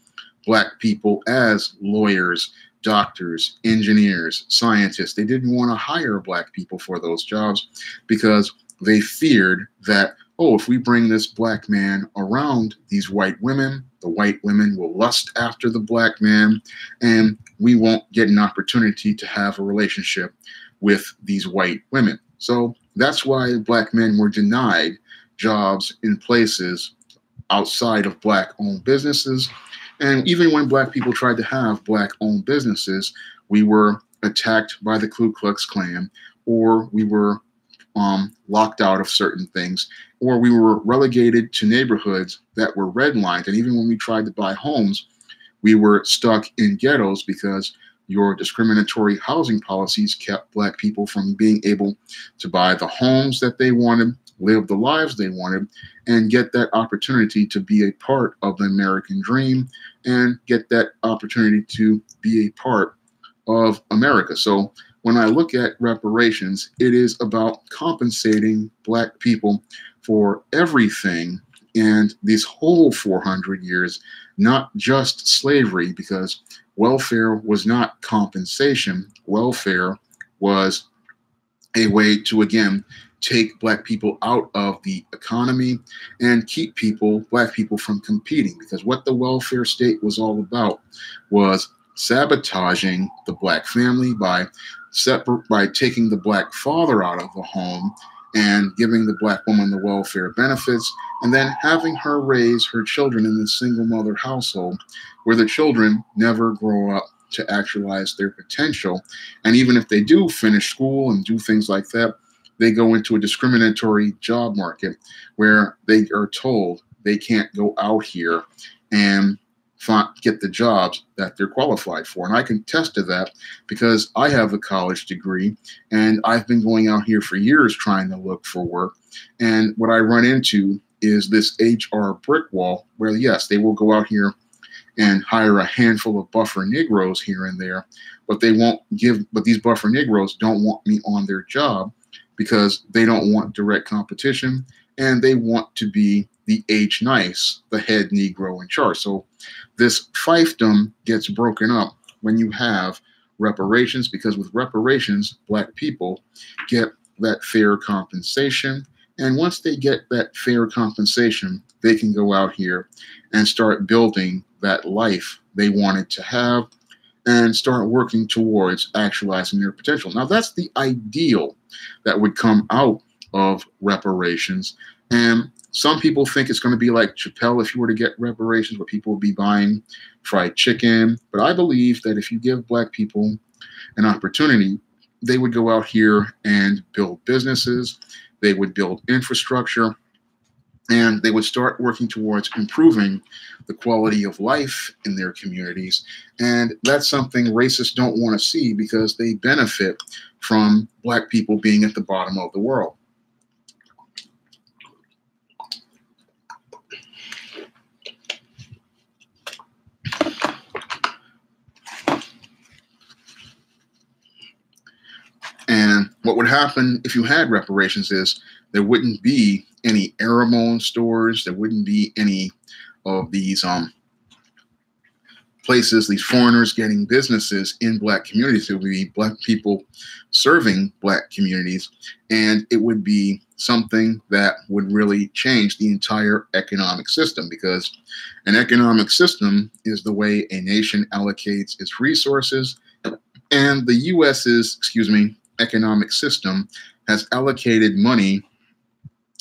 Speaker 1: black people as lawyers doctors engineers scientists. They didn't want to hire black people for those jobs because they feared that oh, if we bring this black man around these white women, the white women will lust after the black man, and we won't get an opportunity to have a relationship with these white women. So that's why black men were denied jobs in places outside of black owned businesses. And even when black people tried to have black owned businesses, we were attacked by the Ku Klux Klan or we were um, locked out of certain things, or we were relegated to neighborhoods that were redlined. And even when we tried to buy homes, we were stuck in ghettos because your discriminatory housing policies kept Black people from being able to buy the homes that they wanted, live the lives they wanted, and get that opportunity to be a part of the American dream and get that opportunity to be a part of America. So when I look at reparations, it is about compensating Black people for everything and these whole 400 years, not just slavery, because welfare was not compensation. Welfare was a way to, again, take black people out of the economy and keep people, black people, from competing. Because what the welfare state was all about was sabotaging the black family by separate by taking the black father out of the home and giving the black woman the welfare benefits and then having her raise her children in the single mother household where the children never grow up to actualize their potential. And even if they do finish school and do things like that they go into a discriminatory job market where they are told they can't go out here and get the jobs that they're qualified for. And I can test to that because I have a college degree and I've been going out here for years trying to look for work. And what I run into is this HR brick wall where, yes, they will go out here and hire a handful of buffer Negroes here and there, but they won't give, but these buffer Negroes don't want me on their job because they don't want direct competition and they want to be the HNIC, the head Negro in charge. So this fiefdom gets broken up when you have reparations, because with reparations, black people get that fair compensation. And once they get that fair compensation, they can go out here and start building that life they wanted to have and start working towards actualizing their potential. Now, that's the ideal that would come out of reparations. And some people think it's going to be like Chappelle if you were to get reparations, where people would be buying fried chicken. But I believe that if you give Black people an opportunity, they would go out here and build businesses, they would build infrastructure, and they would start working towards improving the quality of life in their communities. And that's something racists don't want to see because they benefit from Black people being at the bottom of the world. And what would happen if you had reparations is there wouldn't be any Aramon stores, there wouldn't be any of these um, places, these foreigners getting businesses in black communities. It would be black people serving black communities, and it would be something that would really change the entire economic system because an economic system is the way a nation allocates its resources. And the US's, excuse me, economic system has allocated money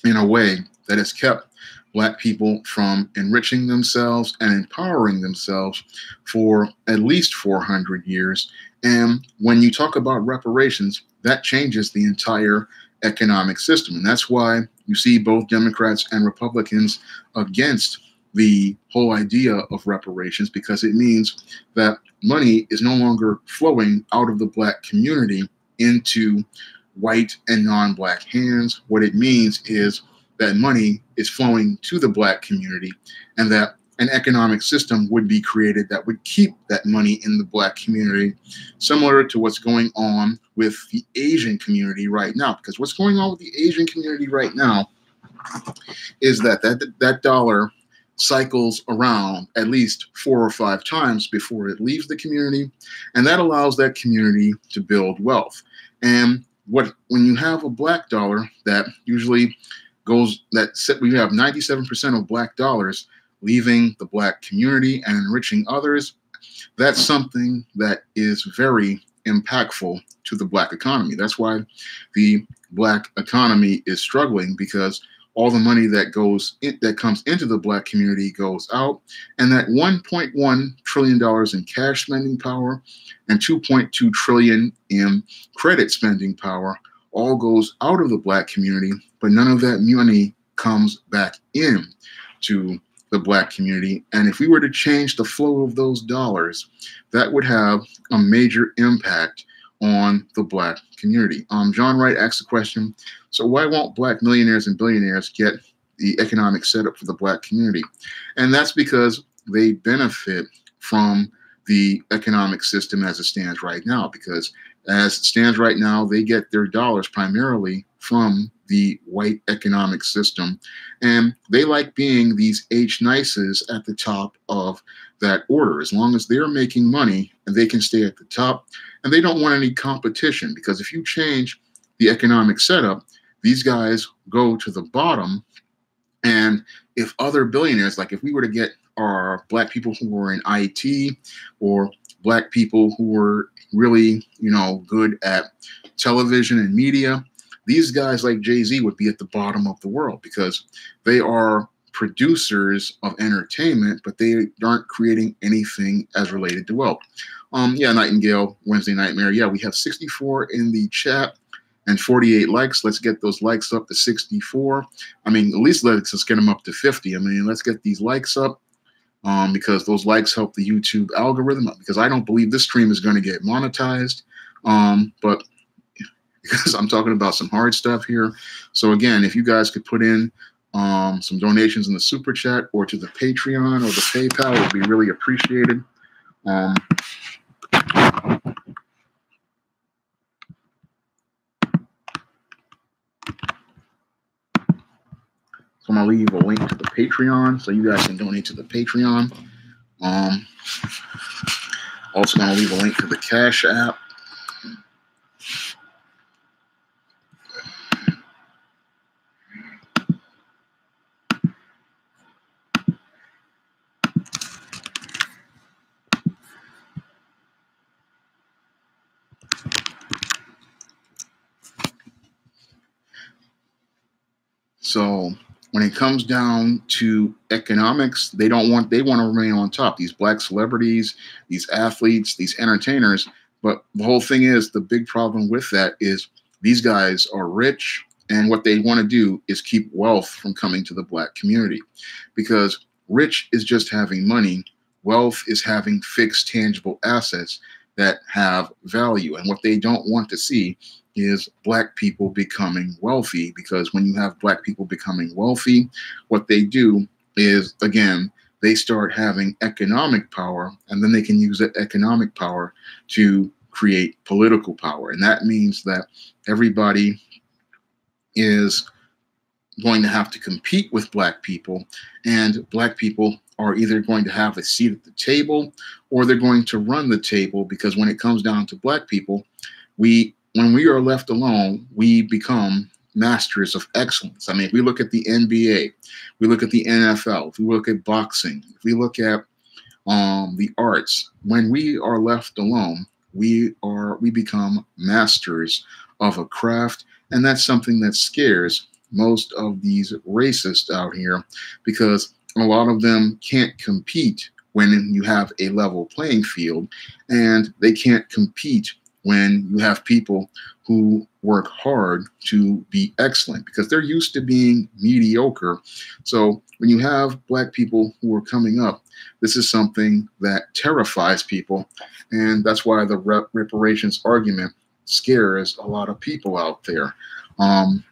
Speaker 1: in a way that has kept Black people from enriching themselves and empowering themselves for at least 400 years. And when you talk about reparations, that changes the entire economic system. And that's why you see both Democrats and Republicans against the whole idea of reparations because it means that money is no longer flowing out of the Black community into white and non black hands. What it means is that money is flowing to the black community and that an economic system would be created that would keep that money in the black community, similar to what's going on with the Asian community right now. Because what's going on with the Asian community right now is that that, that dollar cycles around at least four or five times before it leaves the community. And that allows that community to build wealth. And what when you have a black dollar that usually goes that we have 97% of black dollars leaving the black community and enriching others, that's something that is very impactful to the black economy. That's why the black economy is struggling because all the money that goes in, that comes into the black community goes out. And that 1.1 trillion dollars in cash spending power and 2.2 trillion in credit spending power all goes out of the black community but none of that money comes back in to the black community. And if we were to change the flow of those dollars that would have a major impact on the black community. Um, John Wright asked the question so, why won't black millionaires and billionaires get the economic setup for the black community? And that's because they benefit from the economic system as it stands right now, because as it stands right now, they get their dollars primarily from the white economic system. And they like being these HNICs at the top of that order. As long as they're making money and they can stay at the top, and they don't want any competition because if you change the economic setup, these guys go to the bottom. And if other billionaires, like if we were to get our black people who were in IT or black people who were really, you know, good at television and media, these guys like Jay Z would be at the bottom of the world because they are producers of entertainment, but they aren't creating anything as related to wealth. Um, yeah, Nightingale, Wednesday Nightmare. Yeah, we have 64 in the chat and 48 likes. Let's get those likes up to 64. I mean, at least let's just get them up to 50. I mean, let's get these likes up um, because those likes help the YouTube algorithm. Because I don't believe this stream is going to get monetized. Um, but because I'm talking about some hard stuff here. So again, if you guys could put in um, some donations in the super chat or to the Patreon or the PayPal, would be really appreciated. Um, So I'm gonna leave a link to the Patreon so you guys can donate to the Patreon. Um, also gonna leave a link to the Cash App. So when it comes down to economics, they don't want they want to remain on top. These black celebrities, these athletes, these entertainers. But the whole thing is the big problem with that is these guys are rich, and what they want to do is keep wealth from coming to the black community, because rich is just having money. Wealth is having fixed tangible assets that have value, and what they don't want to see is black people becoming wealthy because when you have black people becoming wealthy what they do is again they start having economic power and then they can use that economic power to create political power. And that means that everybody is going to have to compete with black people and black people are either going to have a seat at the table or they're going to run the table because when it comes down to black people we when we are left alone, we become masters of excellence. I mean, if we look at the NBA, we look at the NFL, if we look at boxing, if we look at um, the arts, when we are left alone, we are we become masters of a craft, and that's something that scares most of these racists out here because a lot of them can't compete when you have a level playing field, and they can't compete when you have people who work hard to be excellent because they're used to being mediocre. So when you have black people who are coming up, this is something that terrifies people. And that's why the rep- reparations argument scares a lot of people out there. Um,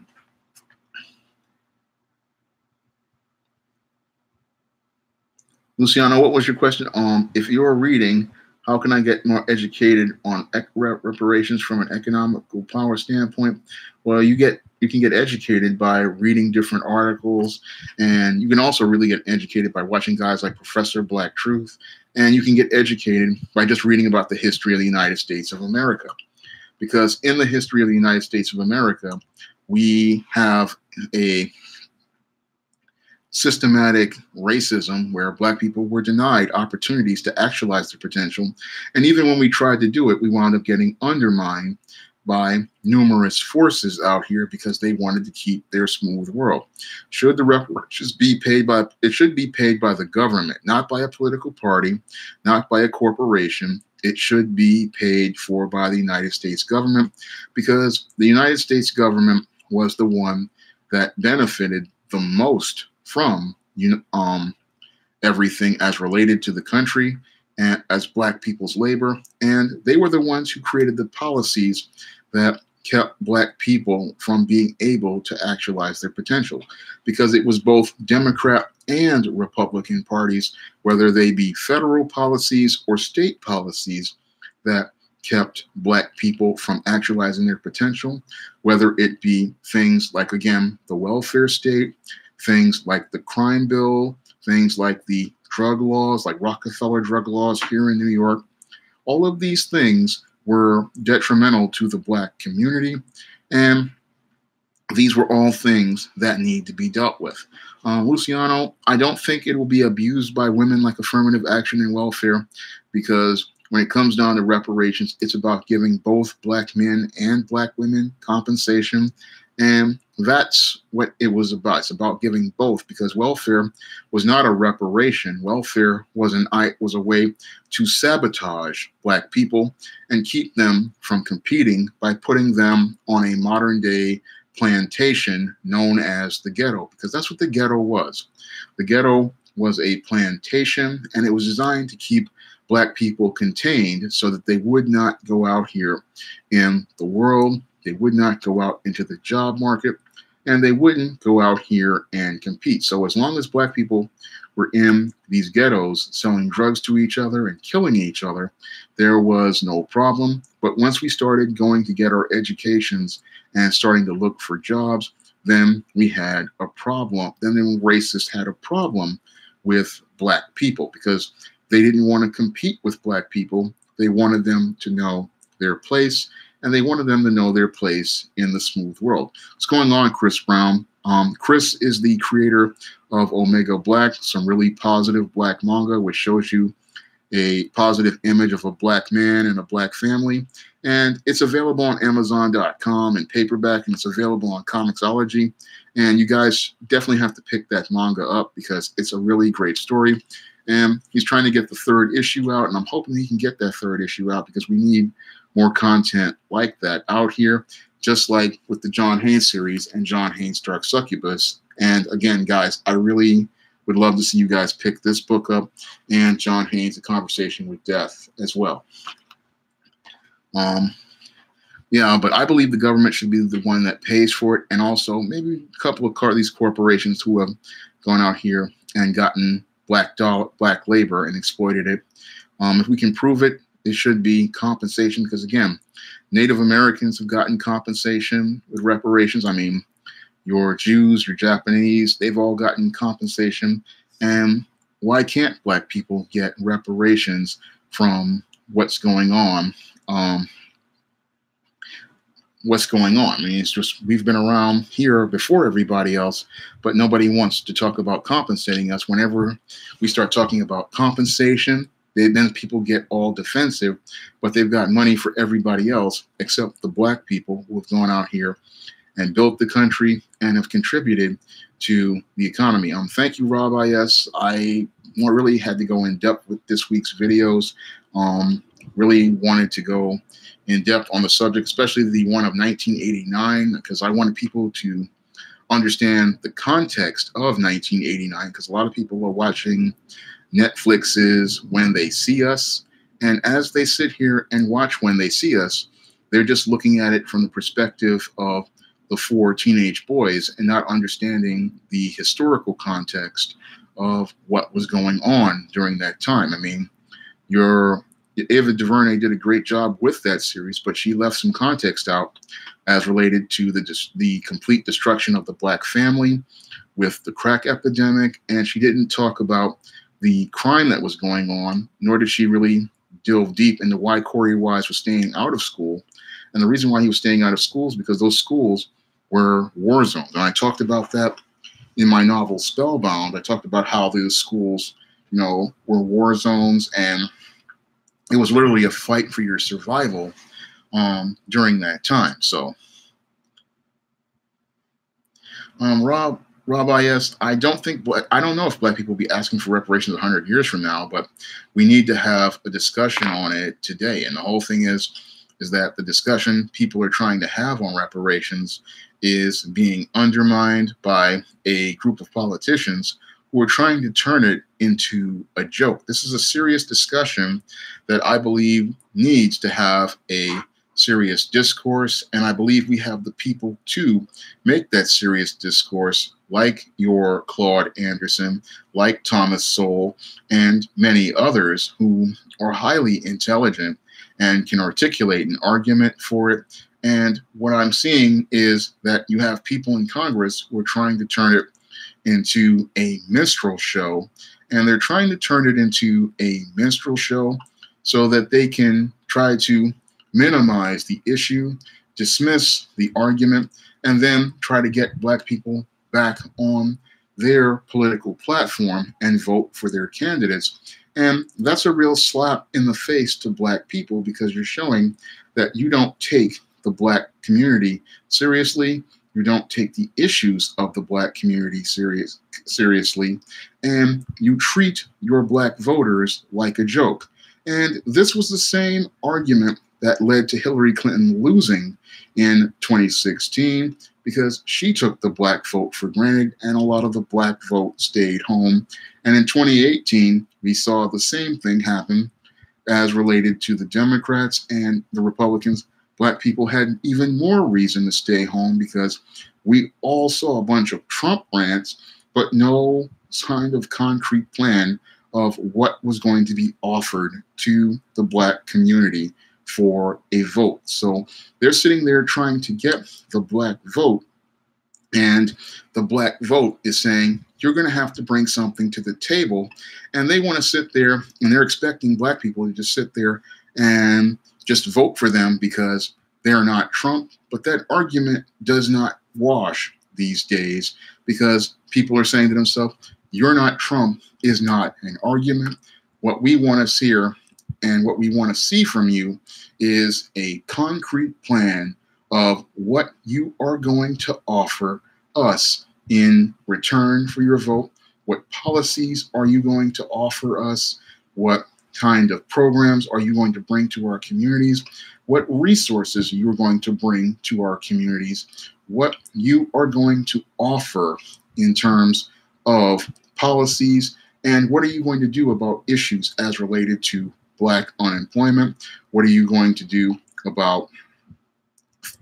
Speaker 1: Luciano, what was your question? Um, if you're reading how can I get more educated on reparations from an economical power standpoint? Well, you get you can get educated by reading different articles, and you can also really get educated by watching guys like Professor Black Truth, and you can get educated by just reading about the history of the United States of America. Because in the history of the United States of America, we have a systematic racism where black people were denied opportunities to actualize their potential. And even when we tried to do it, we wound up getting undermined by numerous forces out here because they wanted to keep their smooth world. Should the reparations be paid by it should be paid by the government, not by a political party, not by a corporation. It should be paid for by the United States government because the United States government was the one that benefited the most from you um, everything as related to the country and as black people's labor. And they were the ones who created the policies that kept black people from being able to actualize their potential because it was both Democrat and Republican parties, whether they be federal policies or state policies, that kept black people from actualizing their potential, whether it be things like, again, the welfare state, things like the crime bill, things like the drug laws, like Rockefeller drug laws here in New York. All of these things were detrimental to the black community. And these were all things that need to be dealt with. Uh, Luciano, I don't think it will be abused by women like affirmative action and welfare because when it comes down to reparations, it's about giving both black men and black women compensation. And that's what it was about. It's about giving both because welfare was not a reparation. Welfare was an was a way to sabotage black people and keep them from competing by putting them on a modern day plantation known as the ghetto because that's what the ghetto was. The ghetto was a plantation and it was designed to keep black people contained so that they would not go out here in the world, they would not go out into the job market, and they wouldn't go out here and compete. So as long as black people were in these ghettos selling drugs to each other and killing each other, there was no problem. But once we started going to get our educations and starting to look for jobs, then we had a problem. Then the racists had a problem with black people because they didn't want to compete with black people. They wanted them to know their place, and they wanted them to know their place in the smooth world. What's going on, Chris Brown? Um, Chris is the creator of Omega Black, some really positive black manga, which shows you a positive image of a black man and a black family. And it's available on Amazon.com and paperback, and it's available on Comixology. And you guys definitely have to pick that manga up because it's a really great story. And he's trying to get the third issue out, and I'm hoping he can get that third issue out because we need more content like that out here, just like with the John Haynes series and John Haynes Dark Succubus. And again, guys, I really would love to see you guys pick this book up and John Haynes, A Conversation with Death as well. Um, yeah, but I believe the government should be the one that pays for it, and also maybe a couple of car- these corporations who have gone out here and gotten black black labor and exploited it. Um, if we can prove it, it should be compensation because again, Native Americans have gotten compensation with reparations. I mean, your Jews, your Japanese, they've all gotten compensation. And why can't black people get reparations from what's going on? Um, what's going on. I mean, it's just we've been around here before everybody else, but nobody wants to talk about compensating us. Whenever we start talking about compensation, they, then people get all defensive, but they've got money for everybody else except the black people who have gone out here and built the country and have contributed to the economy. Um, thank you, Rob IS. I really had to go in depth with this week's videos. Um, really wanted to go in depth on the subject, especially the one of 1989, because I wanted people to understand the context of 1989, because a lot of people are watching Netflix's When They See Us. And as they sit here and watch When They See Us, they're just looking at it from the perspective of the four teenage boys and not understanding the historical context of what was going on during that time. I mean, you're Ava DuVernay did a great job with that series, but she left some context out as related to the the complete destruction of the black family with the crack epidemic, and she didn't talk about the crime that was going on, nor did she really delve deep into why Korey Wise was staying out of school. And the reason why he was staying out of school is because those schools were war zones. And I talked about that in my novel Spellbound. I talked about how those schools, you know, were war zones and it was literally a fight for your survival um, during that time. So, um, Rob, Rob IS, I don't think, what I don't know if black people will be asking for reparations 100 years from now, but we need to have a discussion on it today. And the whole thing is, is that the discussion people are trying to have on reparations is being undermined by a group of politicians who are trying to turn it into a joke. This is a serious discussion that I believe needs to have a serious discourse, and I believe we have the people to make that serious discourse, like your Claude Anderson, like Thomas Sowell, and many others who are highly intelligent and can articulate an argument for it. And what I'm seeing is that you have people in Congress who are trying to turn it into a minstrel show, and they're trying to turn it into a minstrel show so that they can try to minimize the issue, dismiss the argument, and then try to get black people back on their political platform and vote for their candidates. And that's a real slap in the face to black people because you're showing that you don't take the black community seriously. You don't take the issues of the black community serious, seriously, and you treat your black voters like a joke. And this was the same argument that led to Hillary Clinton losing in 2016 because she took the black vote for granted and a lot of the black vote stayed home. And in 2018, we saw the same thing happen as related to the Democrats and the Republicans. Black people had even more reason to stay home because we all saw a bunch of Trump rants, but no kind of concrete plan of what was going to be offered to the black community for a vote. So they're sitting there trying to get the black vote, and the black vote is saying, you're going to have to bring something to the table. And they want to sit there and they're expecting black people to just sit there and just vote for them because they're not Trump. But that argument does not wash these days because people are saying to themselves, you're not Trump is not an argument. What we want to hear and what we want to see from you is a concrete plan of what you are going to offer us in return for your vote. What policies are you going to offer us? What kind of programs are you going to bring to our communities? What resources are you're going to bring to our communities? What you are going to offer in terms of policies? And what are you going to do about issues as related to black unemployment? What are you going to do about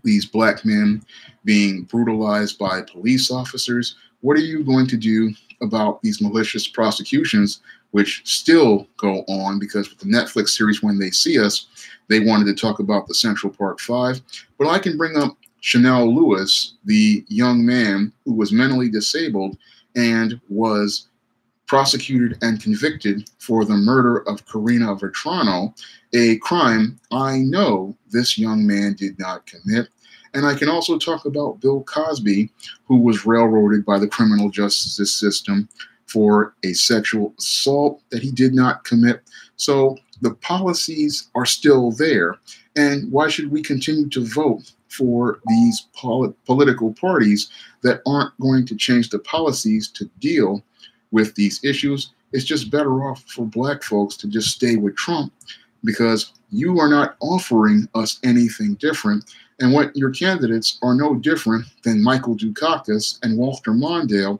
Speaker 1: these black men being brutalized by police officers? What are you going to do about these malicious prosecutions, which still go on? Because with the Netflix series, When They See Us, they wanted to talk about the Central Park Five. But I can bring up Chanel Lewis, the young man who was mentally disabled and was prosecuted and convicted for the murder of Karina Vetrano, a crime I know this young man did not commit. And I can also talk about Bill Cosby, who was railroaded by the criminal justice system for a sexual assault that he did not commit. So the policies are still there. And why should we continue to vote for these polit- political parties that aren't going to change the policies to deal with these issues. It's just better off for black folks to just stay with Trump because you are not offering us anything different. And what your candidates are no different than Michael Dukakis and Walter Mondale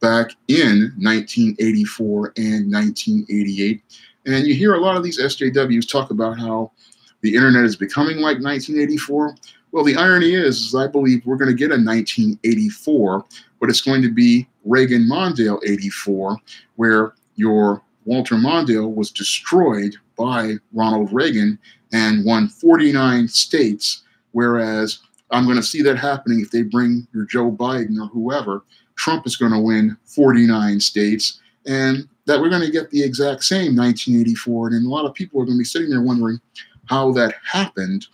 Speaker 1: back in 1984 and 1988. And you hear a lot of these SJWs talk about how the internet is becoming like 1984. Well, the irony is, is I believe we're going to get a 1984, but it's going to be Reagan Mondale 84, where your Walter Mondale was destroyed by Ronald Reagan and won 49 states, whereas I'm going to see that happening if they bring your Joe Biden or whoever. Trump is going to win 49 states, and that we're going to get the exact same 1984. And a lot of people are going to be sitting there wondering how that happened.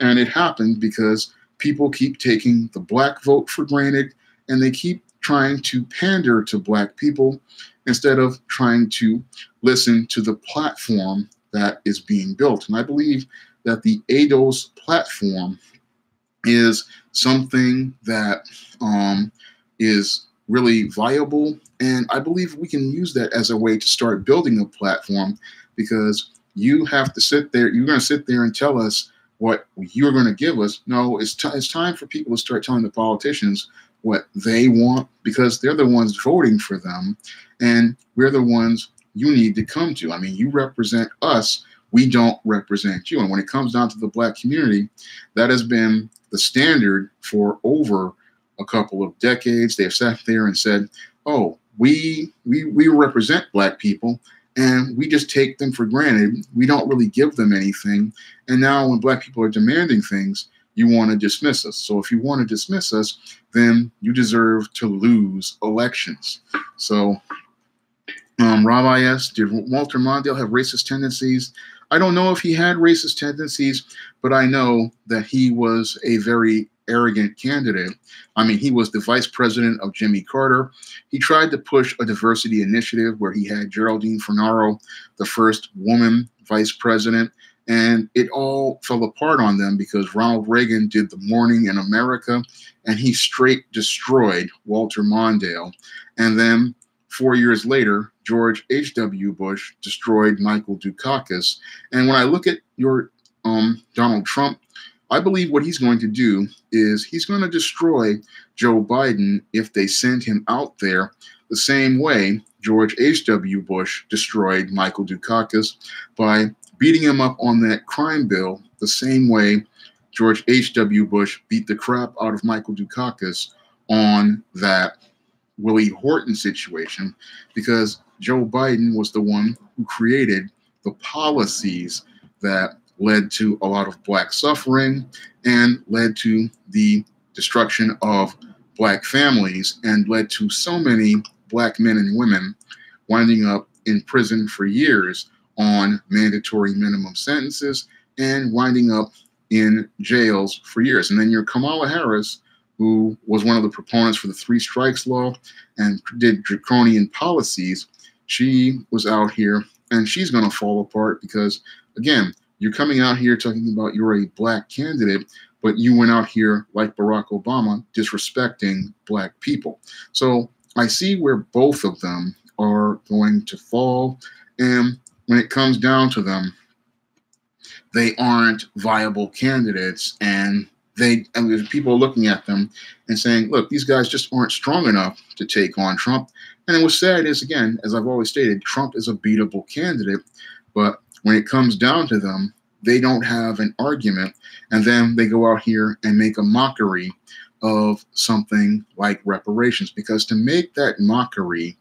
Speaker 1: And it happened because people keep taking the black vote for granted and they keep trying to pander to black people instead of trying to listen to the platform that is being built. And I believe that the ADOS platform is something that um, is really viable. And I believe we can use that as a way to start building a platform because you have to sit there, you're going to sit there and tell us what you're going to give us. No, it's, t- it's time for people to start telling the politicians what they want because they're the ones voting for them. And we're the ones you need to come to. I mean, you represent us, we don't represent you. And when it comes down to the black community, that has been the standard for over a couple of decades. They've sat there and said, oh, we we we represent black people and we just take them for granted. We don't really give them anything. And now when black people are demanding things, you want to dismiss us. So if you want to dismiss us, then you deserve to lose elections. So um, Rob IS, did Walter Mondale have racist tendencies? I don't know if he had racist tendencies, but I know that he was a very arrogant candidate. I mean, he was the vice president of Jimmy Carter. He tried to push a diversity initiative where he had Geraldine Ferraro, the first woman vice president, and it all fell apart on them because Ronald Reagan did the morning in America and he straight destroyed Walter Mondale. And then four years later, George H.W. Bush destroyed Michael Dukakis. And when I look at your um, Donald Trump, I believe what he's going to do is he's going to destroy Joe Biden if they send him out there the same way George H.W. Bush destroyed Michael Dukakis by beating him up on that crime bill the same way George H.W. Bush beat the crap out of Michael Dukakis on that Willie Horton situation because Joe Biden was the one who created the policies that led to a lot of black suffering and led to the destruction of black families and led to so many black men and women winding up in prison for years on mandatory minimum sentences and winding up in jails for years. And then you're Kamala Harris, who was one of the proponents for the three strikes law and did draconian policies. She was out here and she's going to fall apart because, again, you're coming out here talking about you're a black candidate, but you went out here like Barack Obama disrespecting black people. So I see where both of them are going to fall. And when it comes down to them, they aren't viable candidates. And they and there's people are looking at them and saying, look, these guys just aren't strong enough to take on Trump. And what's sad is again, as I've always stated, Trump is a beatable candidate, but when it comes down to them, they don't have an argument. And then they go out here and make a mockery of something like reparations. Because to make that mockery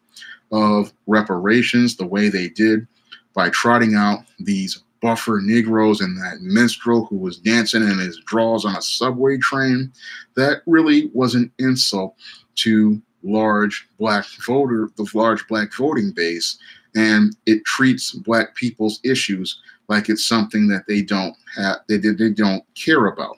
Speaker 1: of reparations the way they did by trotting out these buffer Negroes and that minstrel who was dancing in his drawers on a subway train, that really was an insult to large black voter, the large black voting base, and it treats black people's issues like it's something that they don't have, they, they don't care about.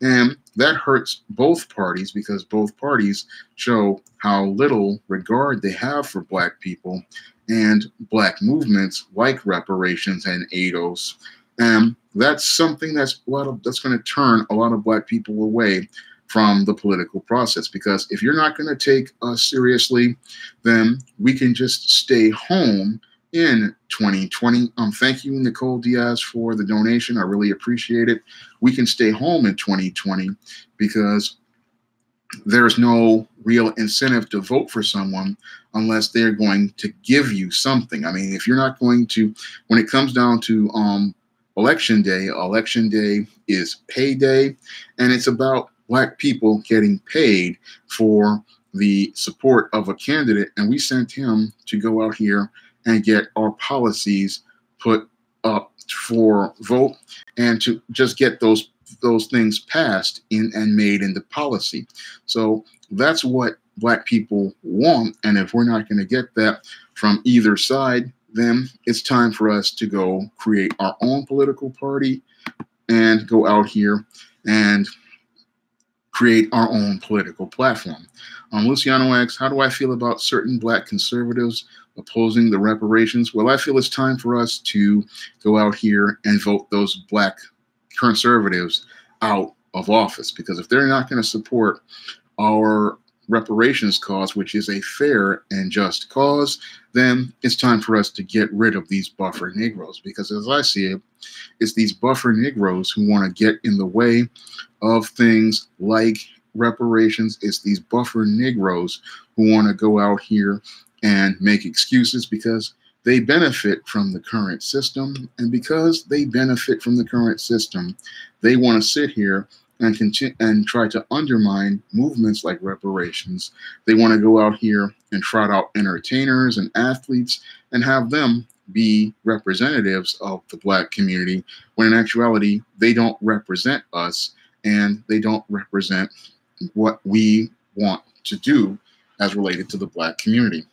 Speaker 1: And that hurts both parties because both parties show how little regard they have for black people and black movements like reparations and ADOS. And that's something that's a lot of that's going to turn a lot of black people away from the political process because if you're not going to take us seriously, then we can just stay home in 2020. Um, thank you, Nicole Diaz, for the donation. I really appreciate it. We can stay home in 2020 because there's no real incentive to vote for someone unless they're going to give you something. I mean, if you're not going to, when it comes down to um, election day, election day is payday, and it's about black people getting paid for the support of a candidate. And we sent him to go out here and get our policies put up for vote and to just get those those things passed in and made into policy. So that's what black people want. And if we're not going to get that from either side, then it's time for us to go create our own political party and go out here and create our own political platform. Um, Luciano asks, how do I feel about certain black conservatives opposing the reparations? Well, I feel it's time for us to go out here and vote those black conservatives out of office because if they're not going to support our reparations cause, which is a fair and just cause, then it's time for us to get rid of these buffer Negroes. Because as I see it, it's these buffer Negroes who want to get in the way of things like reparations. It's these buffer Negroes who want to go out here and make excuses because they benefit from the current system. And because they benefit from the current system, they want to sit here and continue and try to undermine movements like reparations. They want to go out here and trot out entertainers and athletes and have them be representatives of the black community when in actuality they don't represent us and they don't represent what we want to do as related to the black community.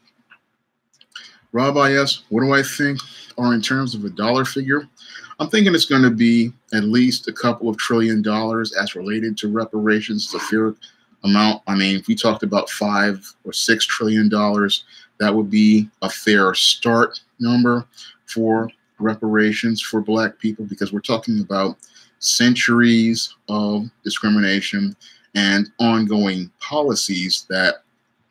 Speaker 1: Rob IS, what do I think are in terms of a dollar figure? I'm thinking it's going to be at least a couple of trillion dollars as related to reparations. A fair amount. I mean, if we talked about five or six trillion dollars, that would be a fair start number for reparations for Black people because we're talking about centuries of discrimination and ongoing policies that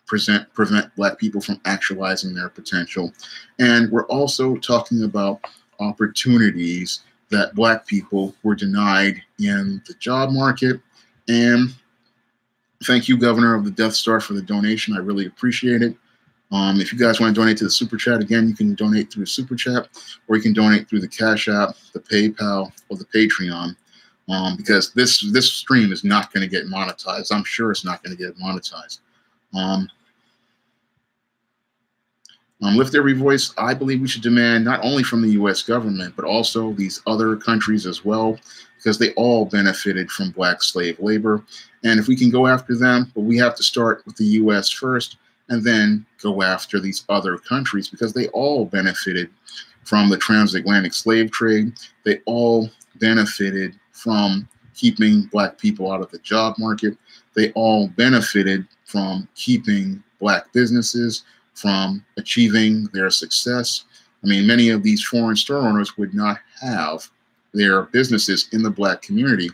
Speaker 1: present prevent black people from actualizing their potential. And we're also talking about opportunities that black people were denied in the job market. And thank you governor of the death star for the donation. I really appreciate it. Um, if you guys want to donate to the super chat again you can donate through super chat or you can donate through the cash app the paypal or the patreon. Um, because this this stream is not going to get monetized. I'm sure it's not going to get monetized. Um, um, lift every voice. I believe we should demand not only from the U.S. government but also these other countries as well, because they all benefited from black slave labor. And if we can go after them, but we have to start with the U.S. first, and then go after these other countries because they all benefited from the transatlantic slave trade. They all benefited from keeping black people out of the job market. They all benefited from keeping black businesses from achieving their success. I mean, many of these foreign store owners would not have their businesses in the black community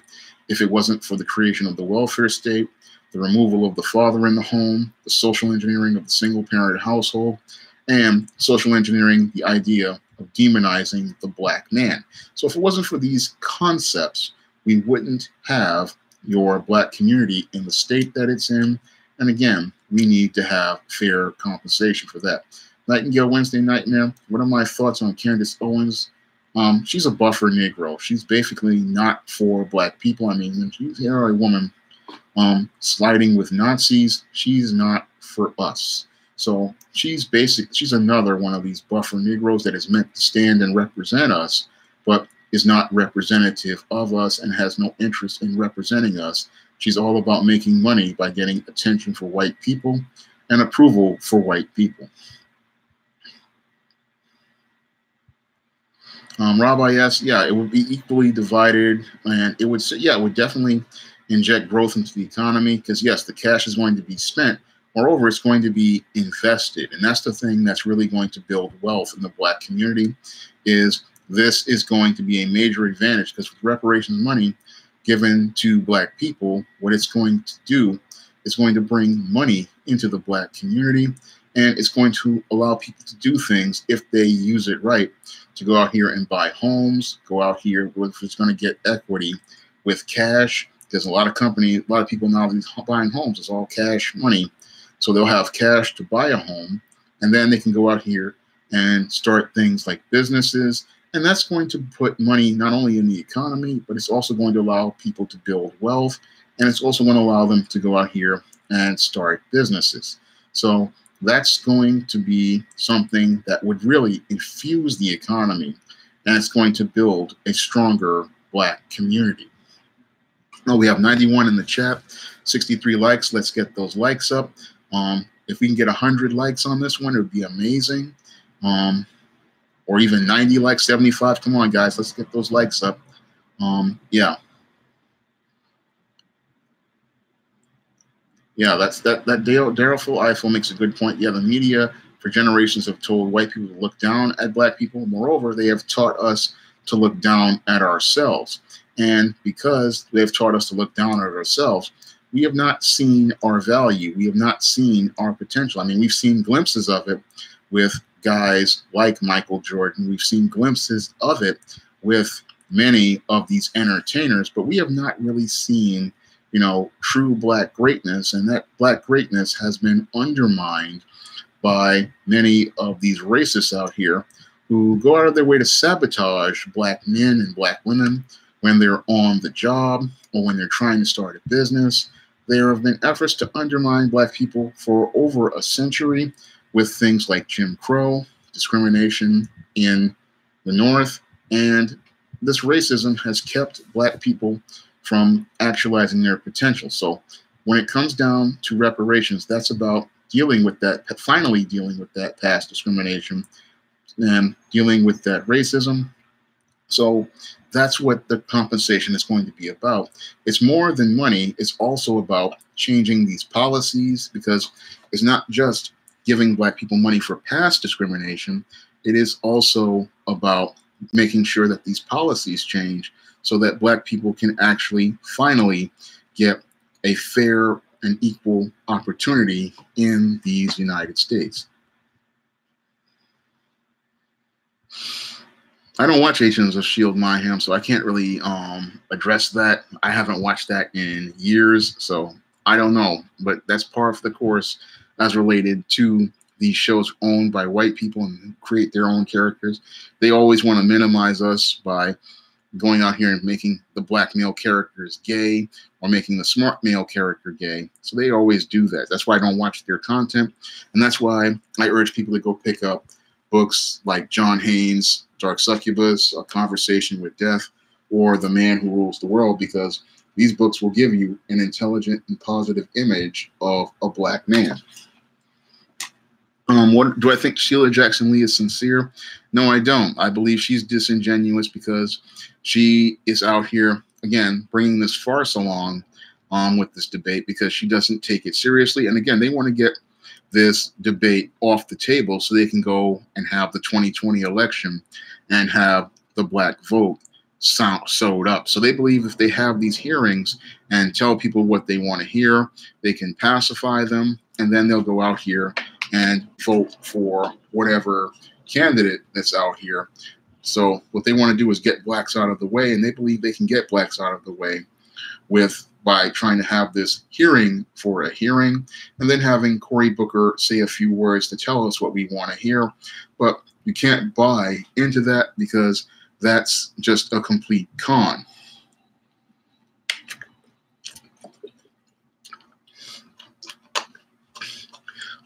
Speaker 1: if it wasn't for the creation of the welfare state, the removal of the father in the home, the social engineering of the single parent household, and social engineering the idea of demonizing the black man. So if it wasn't for these concepts, we wouldn't have your black community in the state that it's in. And again, we need to have fair compensation for that. Nightingale Wednesday Nightmare. What are my thoughts on Candace Owens? Um, she's a buffer Negro. She's basically not for black people. I mean, when she's here, a woman um, sliding with Nazis, she's not for us. So she's basic. She's another one of these buffer Negroes that is meant to stand and represent us, but is not representative of us and has no interest in representing us. She's all about making money by getting attention for white people and approval for white people. Um, Rob IS, yeah, it would be equally divided, and it would, yeah, it would definitely inject growth into the economy because yes, the cash is going to be spent. Moreover, it's going to be invested, and that's the thing that's really going to build wealth in the Black community. Is this is going to be a major advantage because with reparations money given to black people, what it's going to do is going to bring money into the black community and it's going to allow people to do things if they use it right to go out here and buy homes, go out here if it's going to get equity with cash. There's a lot of company, a lot of people now buying homes. It's all cash money. So they'll have cash to buy a home and then they can go out here and start things like businesses and that's going to put money not only in the economy, but it's also going to allow people to build wealth. And it's also going to allow them to go out here and start businesses. So that's going to be something that would really infuse the economy and it's going to build a stronger black community. Oh, we have 91 in the chat, 63 likes. Let's get those likes up. Um, if we can get 100 likes on this one, it would be amazing. Um, or even 90 likes, 75. Come on, guys, let's get those likes up. Um, yeah. Yeah, that's that that Daryl Eiffel makes a good point. Yeah, the media for generations have told white people to look down at black people. Moreover, they have taught us to look down at ourselves. And because they have taught us to look down at ourselves, we have not seen our value. We have not seen our potential. I mean, we've seen glimpses of it with guys like Michael Jordan. We've seen glimpses of it with many of these entertainers, but we have not really seen, you know, true black greatness. And that black greatness has been undermined by many of these racists out here who go out of their way to sabotage black men and black women when they're on the job or when they're trying to start a business. There have been efforts to undermine black people for over a century with things like Jim Crow, discrimination in the North, and this racism has kept Black people from actualizing their potential. So when it comes down to reparations, that's about dealing with that, finally dealing with that past discrimination and dealing with that racism So that's what the compensation is going to be about. It's more than money, it's also about changing these policies because it's not just giving Black people money for past discrimination, it is also about making sure that these policies change so that Black people can actually finally get a fair and equal opportunity in these United States. I don't watch Agents of Shield Mayhem, so I can't really um, address that. I haven't watched that in years, so I don't know. But that's part of the course as related to these shows owned by white people and create their own characters. They always want to minimize us by going out here and making the black male characters gay or making the smart male character gay. So they always do that. That's why I don't watch their content. And that's why I urge people to go pick up books like John Haynes' Dark Succubus, A Conversation with Death, or The Man Who Rules the World, because these books will give you an intelligent and positive image of a black man. Um, what do I think Sheila Jackson Lee is sincere? No, I don't. I believe she's disingenuous because she is out here again bringing this farce along um, with this debate because she doesn't take it seriously. And again, they want to get this debate off the table so they can go and have the 2020 election and have the black vote sound sewed up. So they believe if they have these hearings and tell people what they want to hear, they can pacify them, and then they'll go out here and vote for whatever candidate that's out here. So what they want to do is get blacks out of the way, and they believe they can get blacks out of the way with by trying to have this hearing for a hearing, and then having Cory Booker say a few words to tell us what we want to hear. But you can't buy into that because that's just a complete con.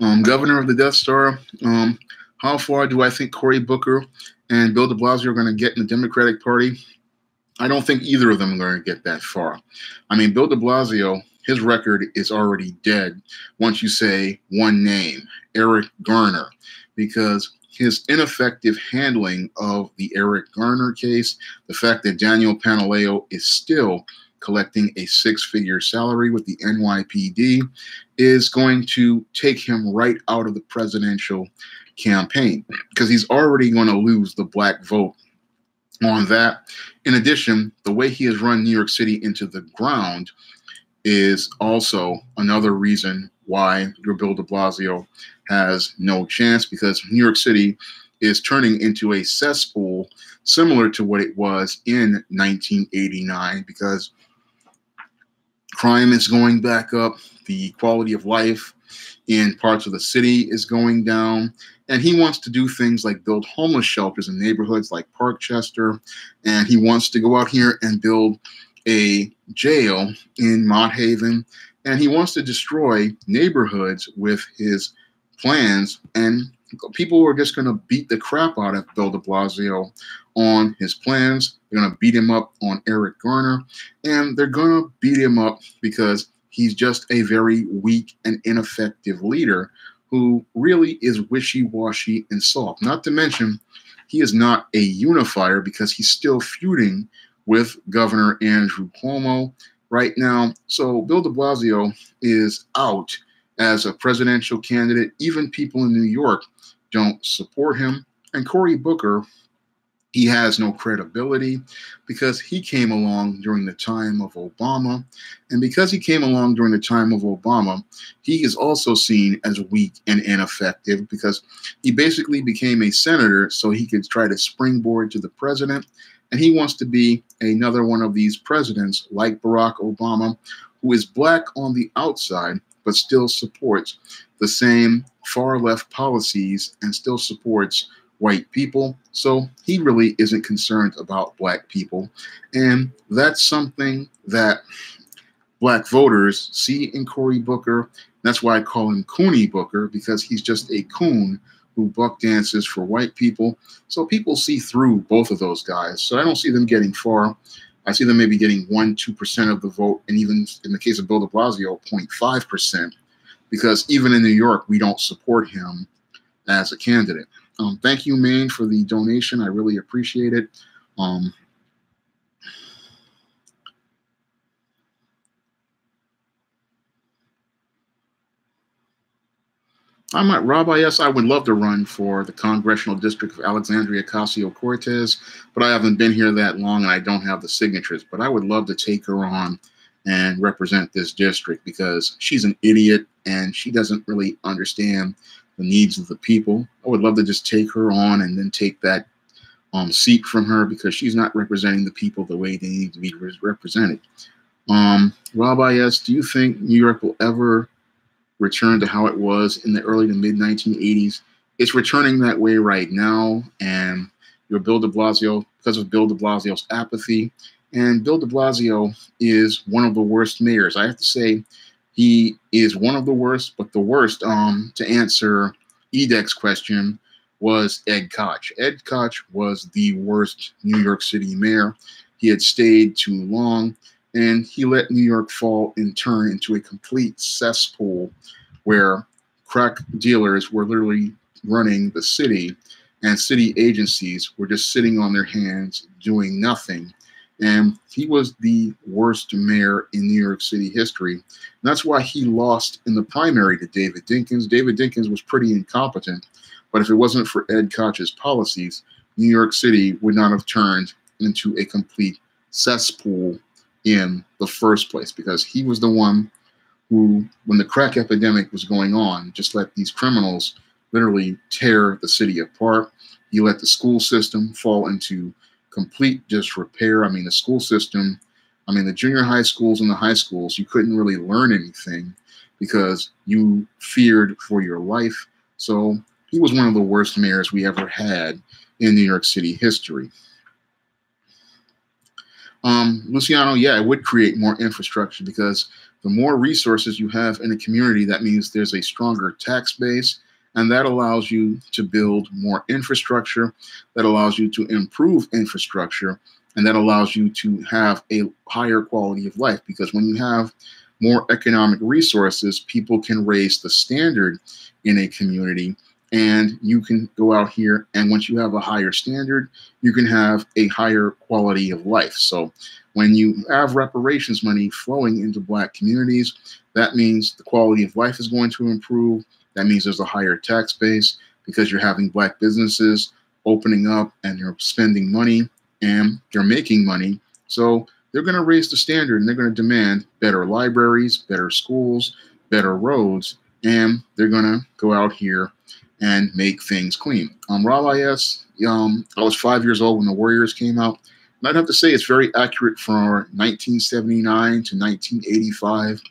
Speaker 1: Um, governor of the Death Star. Um, how far do I think Cory Booker and Bill de Blasio are going to get in the Democratic Party? I don't think either of them are going to get that far. I mean, Bill de Blasio, his record is already dead once you say one name, Eric Garner, because his ineffective handling of the Eric Garner case, the fact that Daniel Pantaleo is still collecting a six figure salary with the NYPD, is going to take him right out of the presidential campaign because he's already going to lose the black vote on that. In addition, the way he has run New York City into the ground is also another reason why your Bill de Blasio has no chance because New York City is turning into a cesspool similar to what it was in 1989 because crime is going back up, the quality of life in parts of the city is going down, and he wants to do things like build homeless shelters in neighborhoods like Parkchester, and he wants to go out here and build a jail in Mott Haven, and he wants to destroy neighborhoods with his plans. And people are just going to beat the crap out of Bill de Blasio on his plans. They're going to beat him up on Eric Garner, and they're going to beat him up because he's just a very weak and ineffective leader who really is wishy washy and soft. Not to mention, he is not a unifier because he's still feuding with Governor Andrew Cuomo right now. So Bill de Blasio is out as a presidential candidate. Even people in New York don't support him. And Cory Booker, he has no credibility because he came along during the time of Obama. And because he came along during the time of Obama, he is also seen as weak and ineffective because he basically became a senator so he could try to springboard to the president. And he wants to be another one of these presidents like Barack Obama, who is black on the outside, but still supports the same far left policies and still supports white people. So he really isn't concerned about black people. And that's something that black voters see in Cory Booker. That's why I call him Cooney Booker, because he's just a coon who buck dances for white people. So people see through both of those guys. So I don't see them getting far. I see them maybe getting 1 2% of the vote, and even in the case of Bill de Blasio, 0.5%, because even in New York, we don't support him as a candidate. Um, thank you, Maine, for the donation. I really appreciate it. Um, I'm at Rob IS, I would love to run for the congressional district of Alexandria Ocasio Cortez, but I haven't been here that long and I don't have the signatures. But I would love to take her on and represent this district because she's an idiot and she doesn't really understand the needs of the people. I would love to just take her on and then take that um, seat from her because she's not representing the people the way they need to be represented. Um, Rob do you think New York will ever return to how it was in the early to mid 1980s. It's returning that way right now, and your Bill de Blasio, because of Bill de Blasio's apathy, and Bill de Blasio is one of the worst mayors. I have to say, he is one of the worst, but the worst, um, to answer Edek's question, was Ed Koch. Ed Koch was the worst New York City mayor. He had stayed too long and he let New York fall and turn into a complete cesspool where crack dealers were literally running the city and city agencies were just sitting on their hands doing nothing. And he was the worst mayor in New York City history. And that's why he lost in the primary to David Dinkins. David Dinkins was pretty incompetent, but if it wasn't for Ed Koch's policies, New York City would not have turned into a complete cesspool in the first place because he was the one who, when the crack epidemic was going on, just let these criminals literally tear the city apart. He let the school system fall into complete disrepair. I mean, the school system, I mean, the junior high schools and the high schools, you couldn't really learn anything because you feared for your life. So he was one of the worst mayors we ever had in New York City history. Um, Luciano, yeah, it would create more infrastructure because the more resources you have in a community, that means there's a stronger tax base, and that allows you to build more infrastructure, that allows you to improve infrastructure, and that allows you to have a higher quality of life because when you have more economic resources, people can raise the standard in a community and you can go out here and once you have a higher standard you can have a higher quality of life. So when you have reparations money flowing into black communities that means the quality of life is going to improve. That means there's a higher tax base because you're having black businesses opening up and you're spending money and you're making money. So they're going to raise the standard and they're going to demand better libraries better schools better roads and they're going to go out here and make things clean. Um, Rob IS, um, I was five years old when the Warriors came out. And I'd have to say it's very accurate for 1979 to 1985.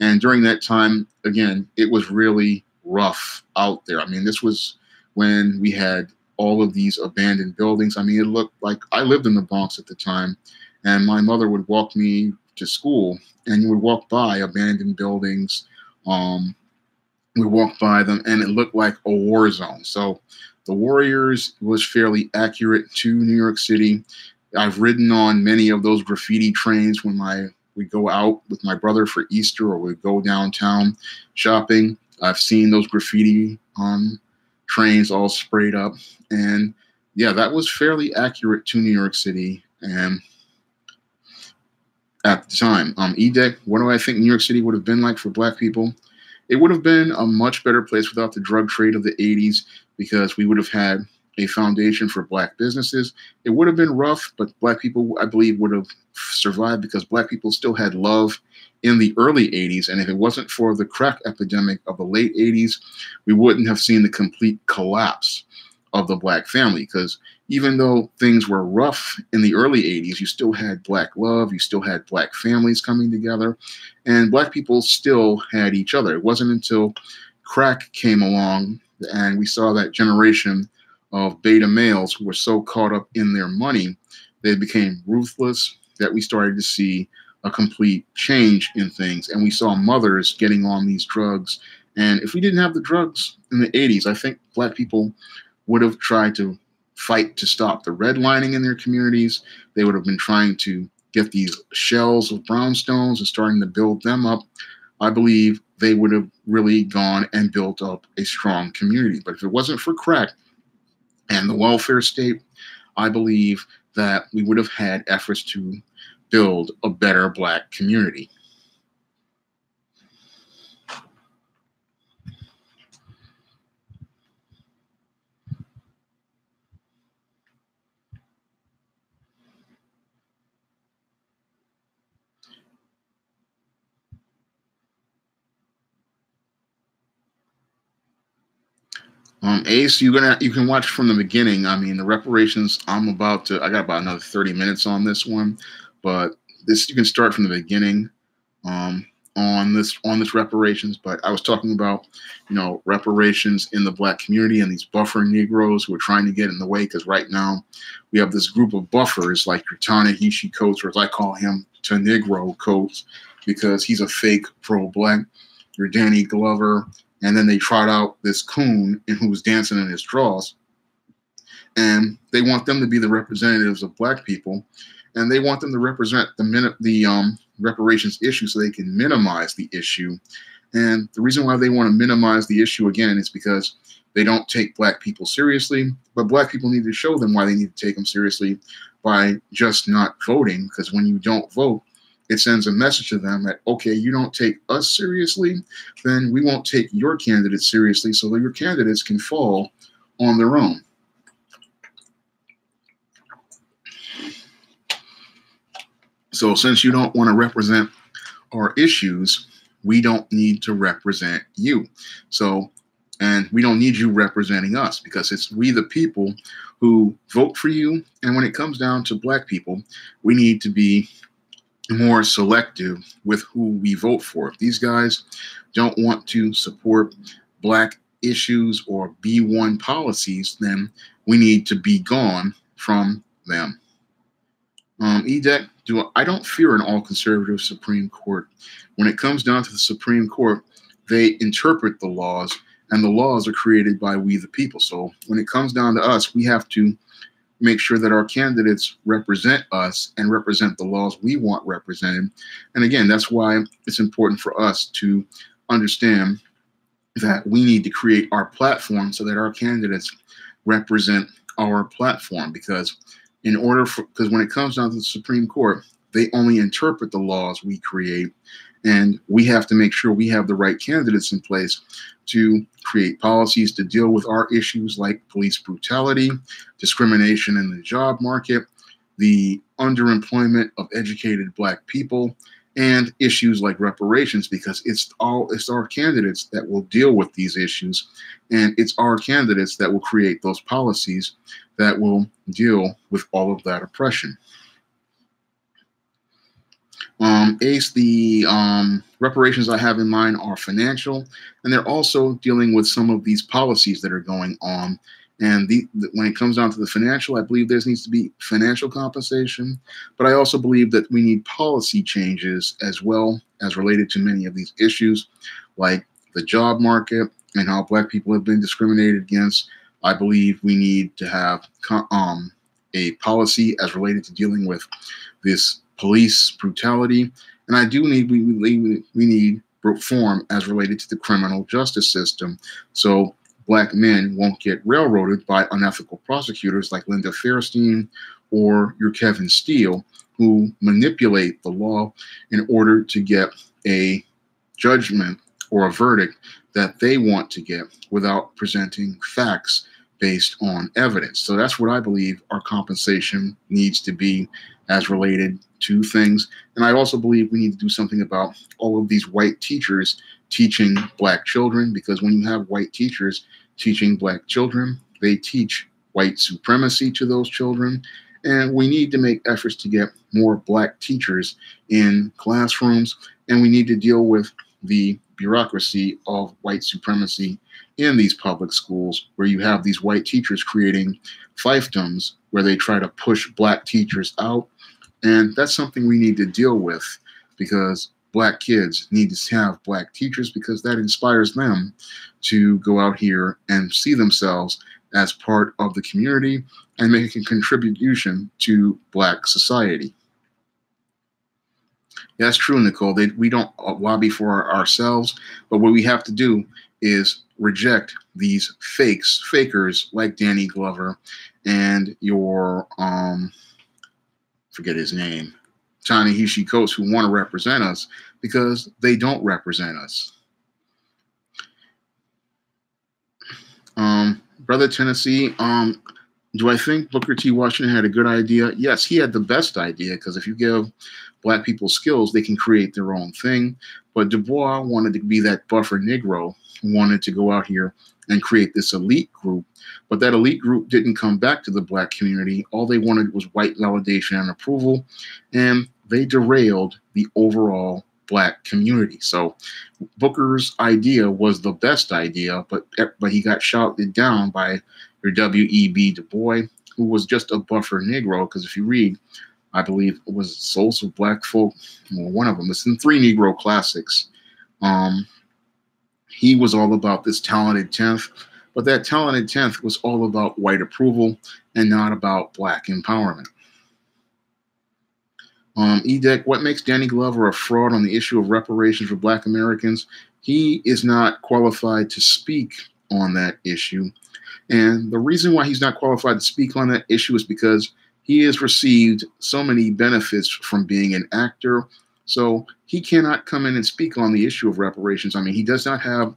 Speaker 1: And during that time, again, it was really rough out there. I mean, this was when we had all of these abandoned buildings. I mean, it looked like I lived in the Bronx at the time, and my mother would walk me to school, and you would walk by abandoned buildings, um, we walked by them and it looked like a war zone. So the Warriors was fairly accurate to New York City. I've ridden on many of those graffiti trains when my we go out with my brother for Easter or we go downtown shopping. I've seen those graffiti um, trains all sprayed up, and yeah, that was fairly accurate to New York City and at the time. Um, Edek, what do I think New York City would have been like for Black people? It would have been a much better place without the drug trade of the 80s because we would have had a foundation for black businesses. It would have been rough, but black people, I believe, would have survived because black people still had love in the early 80s. And if it wasn't for the crack epidemic of the late 80s, we wouldn't have seen the complete collapse of the black family because even though things were rough in the early 80s, you still had black love, you still had black families coming together, and black people still had each other. It wasn't until crack came along and we saw that generation of beta males who were so caught up in their money, they became ruthless that we started to see a complete change in things. And we saw mothers getting on these drugs. And if we didn't have the drugs in the 80s, I think black people would have tried to fight to stop the redlining in their communities. They would have been trying to get these shells of brownstones and starting to build them up. I believe they would have really gone and built up a strong community. But if it wasn't for crack and the welfare state, I believe that we would have had efforts to build a better black community. Um, Ace, you're gonna you can watch from the beginning. I mean, the reparations. I'm about to. I got about another 30 minutes on this one, but this you can start from the beginning. Um, on this on this reparations, but I was talking about, you know, reparations in the black community and these buffer Negroes who are trying to get in the way because right now we have this group of buffers like your Ta-Nehisi Coates, or as I call him, to Negro Coates, because he's a fake pro-black. Your Danny Glover, and then they trot out this coon and who's dancing in his drawers. And they want them to be the representatives of black people. And they want them to represent the minute the um, reparations issue so they can minimize the issue. And the reason why they want to minimize the issue again is because they don't take black people seriously. But black people need to show them why they need to take them seriously by just not voting. Because when you don't vote it sends a message to them that okay you don't take us seriously then we won't take your candidates seriously so that your candidates can fall on their own. So since you don't want to represent our issues we don't need to represent you. So and we don't need you representing us because it's we the people who vote for you. And when it comes down to black people we need to be more selective with who we vote for. If these guys don't want to support black issues or B1 policies, then we need to be gone from them. Um, EDEC, do I don't fear an all conservative Supreme Court. When it comes down to the Supreme Court, they interpret the laws, and the laws are created by we the people. So when it comes down to us, we have to make sure that our candidates represent us and represent the laws we want represented. And again, that's why it's important for us to understand that we need to create our platform so that our candidates represent our platform because in order for because when it comes down to the Supreme Court, they only interpret the laws we create and we have to make sure we have the right candidates in place to create policies to deal with our issues like police brutality, discrimination in the job market, the underemployment of educated black people, and issues like reparations because it's all it's our candidates that will deal with these issues and it's our candidates that will create those policies that will deal with all of that oppression. Um, Ace, the um, reparations I have in mind are financial, and they're also dealing with some of these policies that are going on. And the, when it comes down to the financial, I believe there needs to be financial compensation, but I also believe that we need policy changes as well as related to many of these issues, like the job market and how Black people have been discriminated against. I believe we need to have um, a policy as related to dealing with this police brutality, and I do need we we, we need reform as related to the criminal justice system, so black men won't get railroaded by unethical prosecutors like Linda Fairstein or your Kevin Steele, who manipulate the law in order to get a judgment or a verdict that they want to get without presenting facts based on evidence. So that's what I believe our compensation needs to be as related to things. And I also believe we need to do something about all of these white teachers teaching black children because when you have white teachers teaching black children, they teach white supremacy to those children. And we need to make efforts to get more black teachers in classrooms. And we need to deal with the bureaucracy of white supremacy in these public schools where you have these white teachers creating fiefdoms where they try to push black teachers out and that's something we need to deal with because black kids need to have black teachers because that inspires them to go out here and see themselves as part of the community and make a contribution to black society. That's true, Nicole. They, we don't lobby for ourselves, but what we have to do is reject these fakes, fakers like Danny Glover and your um, forget his name, Ta-Nehisi Coates, who want to represent us because they don't represent us. Um, Brother Tennessee, um, do I think Booker T. Washington had a good idea? Yes, he had the best idea because if you give black people's skills, they can create their own thing. But Du Bois wanted to be that buffer Negro, wanted to go out here and create this elite group. But that elite group didn't come back to the black community. All they wanted was white validation and approval, and they derailed the overall black community. So Booker's idea was the best idea, but but he got shouted down by your W.E.B. Du Bois, who was just a buffer Negro. Because if you read, I believe it was Souls of Black Folk, well, one of them. It's in three Negro classics. Um, he was all about this talented tenth, but that talented tenth was all about white approval and not about black empowerment. Um, EDEC, what makes Danny Glover a fraud on the issue of reparations for Black Americans? He is not qualified to speak on that issue. And the reason why he's not qualified to speak on that issue is because he has received so many benefits from being an actor. So he cannot come in and speak on the issue of reparations. I mean, he does not have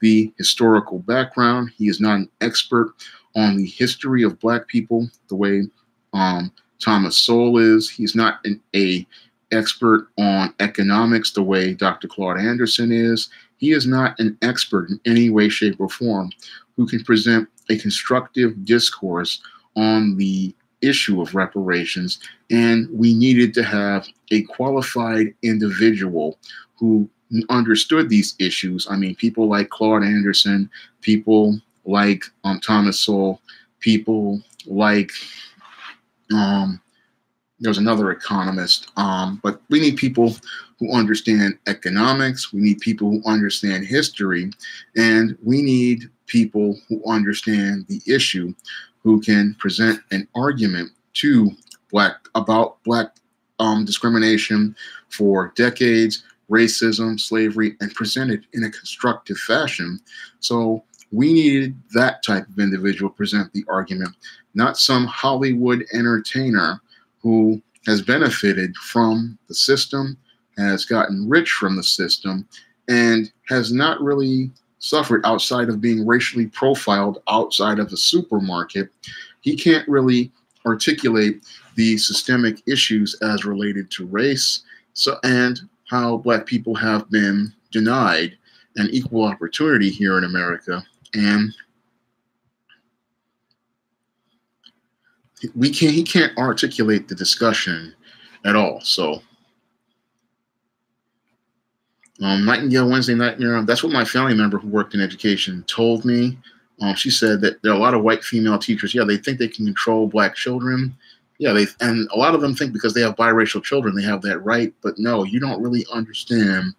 Speaker 1: the historical background. He is not an expert on the history of Black people the way um, Thomas Sowell is. He's not an a expert on economics the way Dr. Claude Anderson is. He is not an expert in any way, shape, or form who can present a constructive discourse on the issue of reparations. And we needed to have a qualified individual who understood these issues. I mean, people like Claude Anderson, people like um, Thomas Sowell, people like um, there's another economist, um, but we need people who understand economics. We need people who understand history, and we need people who understand the issue, who can present an argument to black about black um, discrimination for decades, racism, slavery, and present it in a constructive fashion. So we needed that type of individual present the argument, not some Hollywood entertainer who has benefited from the system, has gotten rich from the system, and has not really suffered outside of being racially profiled outside of the supermarket. He can't really articulate the systemic issues as related to race so and how black people have been denied an equal opportunity here in America and we can't he can't articulate the discussion at all. So um, Nightingale Wednesday Nightmare, that's what my family member who worked in education told me. Um, she said that there are a lot of white female teachers. Yeah, they think they can control black children. Yeah, they and a lot of them think because they have biracial children, they have that right. But no, you don't really understand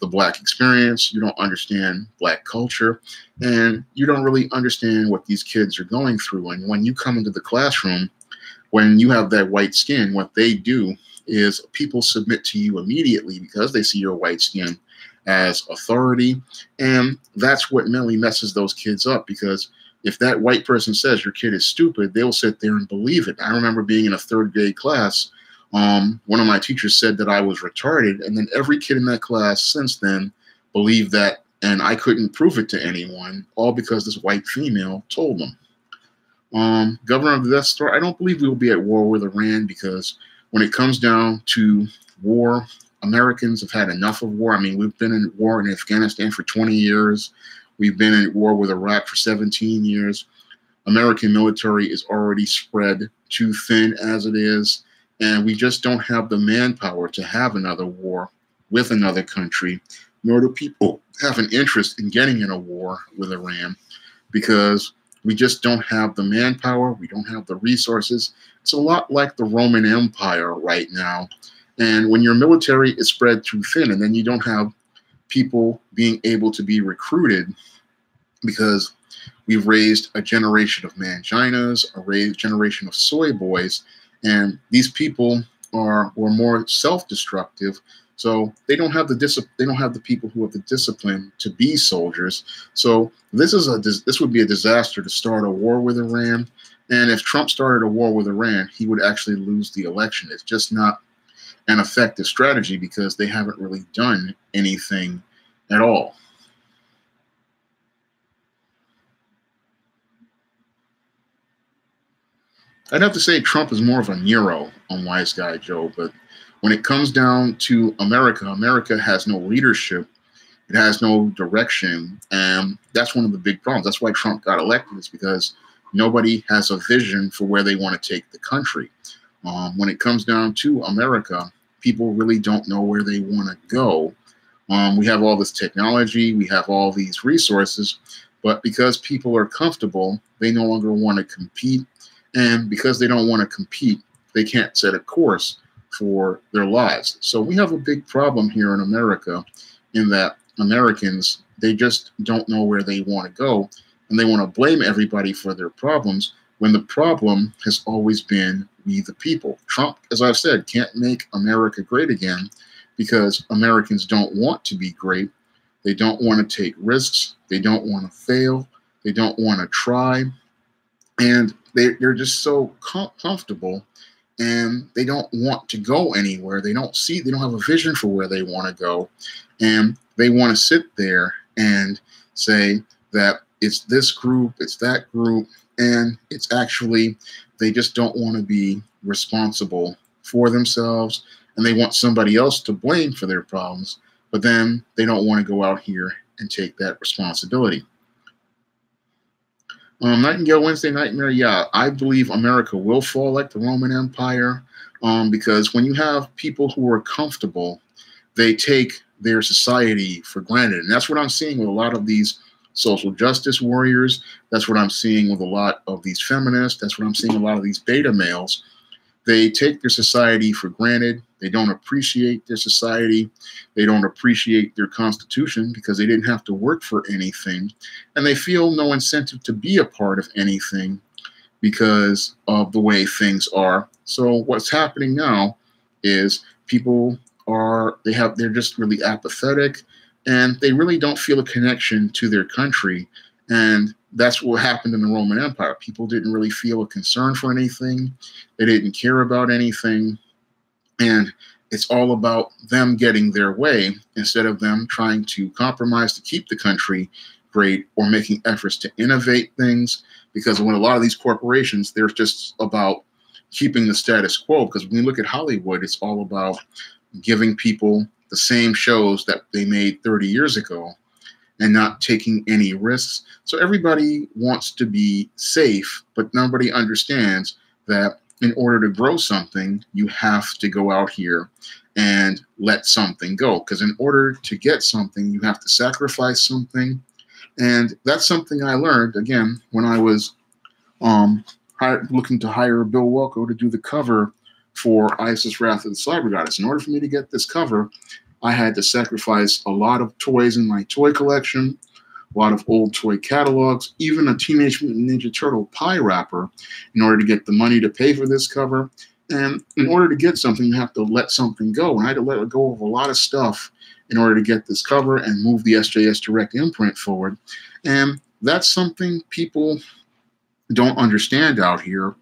Speaker 1: the black experience. You don't understand black culture, and you don't really understand what these kids are going through. And when you come into the classroom, when you have that white skin, what they do is people submit to you immediately because they see your white skin as authority. And that's what mentally messes those kids up because if that white person says your kid is stupid, they'll sit there and believe it. I remember being in a third grade class. Um, one of my teachers said that I was retarded, and then every kid in that class since then believed that, and I couldn't prove it to anyone, all because this white female told them. Um, Governor of the Death Star, I don't believe we will be at war with Iran because when it comes down to war, Americans have had enough of war. I mean, we've been in war in Afghanistan for 20 years. We've been in war with Iraq for 17 years. American military is already spread too thin as it is, and we just don't have the manpower to have another war with another country, nor do people have an interest in getting in a war with Iran because we just don't have the manpower, we don't have the resources. It's a lot like the Roman Empire right now. And when your military is spread too thin, and then you don't have people being able to be recruited because we've raised a generation of manginas, a generation of soy boys, and these people are were more self-destructive so they don't have the dis- they don't have the people who have the discipline to be soldiers. So this is a this would be a disaster to start a war with Iran. And if Trump started a war with Iran, he would actually lose the election. It's just not an effective strategy because they haven't really done anything at all. I'd have to say Trump is more of a Nero on Wise Guy Joe, but when it comes down to America, America has no leadership. It has no direction. And that's one of the big problems. That's why Trump got elected, is because nobody has a vision for where they want to take the country. Um, when it comes down to America, people really don't know where they want to go. Um, we have all this technology, we have all these resources, but because people are comfortable, they no longer want to compete. And because they don't want to compete, they can't set a course for their lives. So we have a big problem here in America in that Americans, they just don't know where they want to go and they want to blame everybody for their problems when the problem has always been we the people. Trump, as I've said, can't make America great again because Americans don't want to be great. They don't want to take risks. They don't want to fail. They don't want to try. And they, they're just so com- comfortable and they don't want to go anywhere. They don't see, they don't have a vision for where they want to go. And they want to sit there and say that it's this group, it's that group, and it's actually, they just don't want to be responsible for themselves and they want somebody else to blame for their problems, but then they don't want to go out here and take that responsibility. Um, Nightingale Wednesday Nightmare, yeah, I believe America will fall like the Roman Empire um, because when you have people who are comfortable, they take their society for granted. And that's what I'm seeing with a lot of these social justice warriors. That's what I'm seeing with a lot of these feminists. That's what I'm seeing a lot of these beta males. They take their society for granted. They don't appreciate their society. They don't appreciate their constitution because they didn't have to work for anything. And they feel no incentive to be a part of anything because of the way things are. So what's happening now is people are they have they're just really apathetic and they really don't feel a connection to their country and that's what happened in the Roman Empire. People didn't really feel a concern for anything. They didn't care about anything. And it's all about them getting their way instead of them trying to compromise to keep the country great or making efforts to innovate things. Because when a lot of these corporations, they're just about keeping the status quo. Because when you look at Hollywood, it's all about giving people the same shows that they made 30 years ago and not taking any risks. So everybody wants to be safe, but nobody understands that in order to grow something, you have to go out here and let something go. Because in order to get something, you have to sacrifice something. And that's something I learned again when I was um, looking to hire Bill Walko to do the cover for Isis Wrath of the Cyber Goddess. In order for me to get this cover, I had to sacrifice a lot of toys in my toy collection, a lot of old toy catalogs, even a Teenage Mutant Ninja Turtle pie wrapper in order to get the money to pay for this cover. And in order to get something, you have to let something go. And I had to let go of a lot of stuff in order to get this cover and move the SJS Direct imprint forward. And that's something people don't understand out here.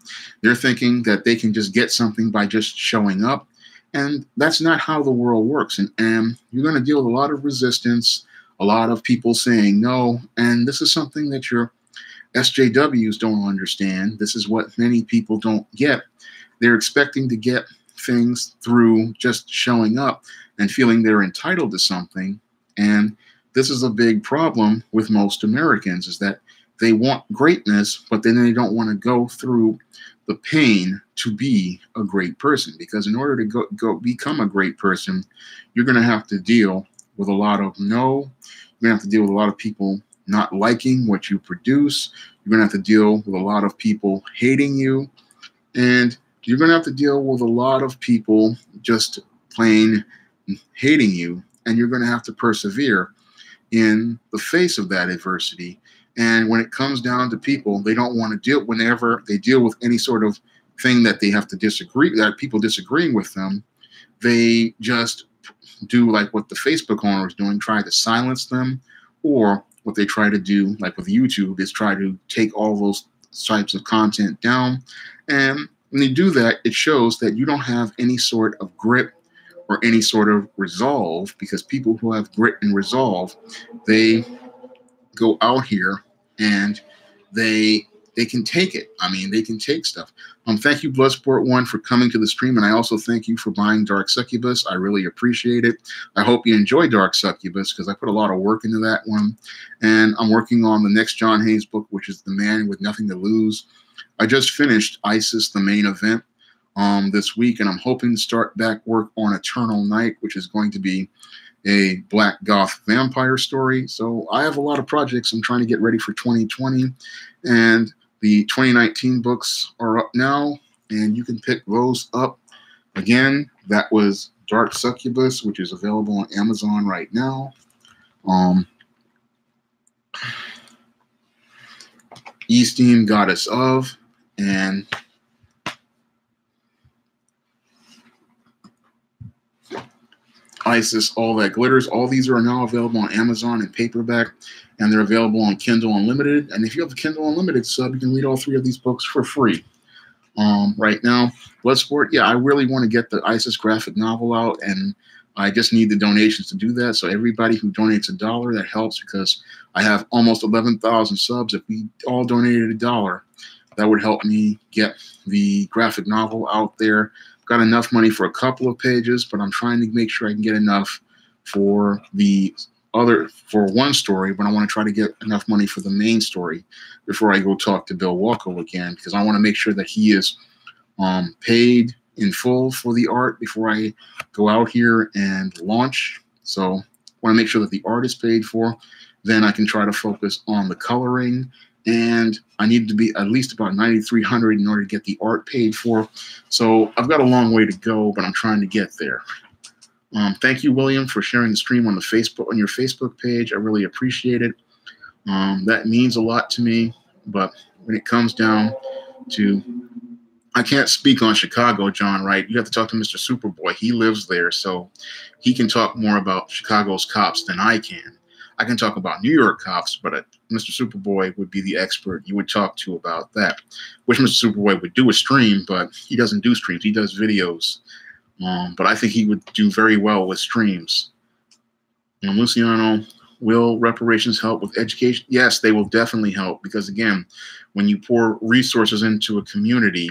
Speaker 1: They're thinking that they can just get something by just showing up. And that's not how the world works. And, and you're going to deal with a lot of resistance, a lot of people saying no. And this is something that your SJWs don't understand. This is what many people don't get. They're expecting to get things through just showing up and feeling they're entitled to something. And this is a big problem with most Americans is that they want greatness, but then they don't want to go through the pain to be a great person. Because in order to go, go become a great person, you're going to have to deal with a lot of no. You're going to have to deal with a lot of people not liking what you produce. You're going to have to deal with a lot of people hating you. And you're going to have to deal with a lot of people just plain hating you. And you're going to have to persevere in the face of that adversity and when it comes down to people, they don't want to deal whenever they deal with any sort of thing that they have to disagree that people disagreeing with them, they just do like what the Facebook owner is doing, try to silence them, or what they try to do, like with YouTube, is try to take all those types of content down. And when you do that, it shows that you don't have any sort of grip or any sort of resolve because people who have grit and resolve, they go out here and they they can take it. I mean, they can take stuff. Um, thank you, Bloodsport One, for coming to the stream, and I also thank you for buying Dark Succubus. I really appreciate it. I hope you enjoy Dark Succubus because I put a lot of work into that one, and I'm working on the next John Hayes book, which is The Man with Nothing to Lose. I just finished ISIS, the main event, um, this week, and I'm hoping to start back work on Eternal Night, which is going to be a Black Goth vampire story. So I have a lot of projects I'm trying to get ready for 2020, and the 2019 books are up now, and you can pick those up. Again, that was Dark Succubus, which is available on Amazon right now. Um, Esteem Goddess of, and Isis, All That Glitters. All these are now available on Amazon in paperback, and they're available on Kindle Unlimited. And if you have a Kindle Unlimited sub, you can read all three of these books for free. Um, right now, Bloodsport, yeah, I really want to get the Isis graphic novel out, and I just need the donations to do that. So everybody who donates a dollar, that helps because I have almost 11,000 subs. If we all donated a dollar, that would help me get the graphic novel out there got enough money for a couple of pages, but I'm trying to make sure I can get enough for the other for one story, but I want to try to get enough money for the main story before I go talk to Bill Walko again because I want to make sure that he is um, paid in full for the art before I go out here and launch. So I want to make sure that the art is paid for. Then I can try to focus on the coloring and I need to be at least about 9,300 in order to get the art paid for. So I've got a long way to go, but I'm trying to get there. Um, thank you, William, for sharing the stream on the Facebook on your Facebook page. I really appreciate it. Um, that means a lot to me. But when it comes down to, I can't speak on Chicago, John. Right? You have to talk to Mr. Superboy. He lives there, so he can talk more about Chicago's cops than I can. I can talk about New York cops, but uh, Mr. Superboy would be the expert you would talk to about that, which Mr. Superboy would do a stream, but he doesn't do streams. He does videos. Um, but I think he would do very well with streams. And Luciano, will reparations help with education? Yes, they will definitely help because, again, when you pour resources into a community,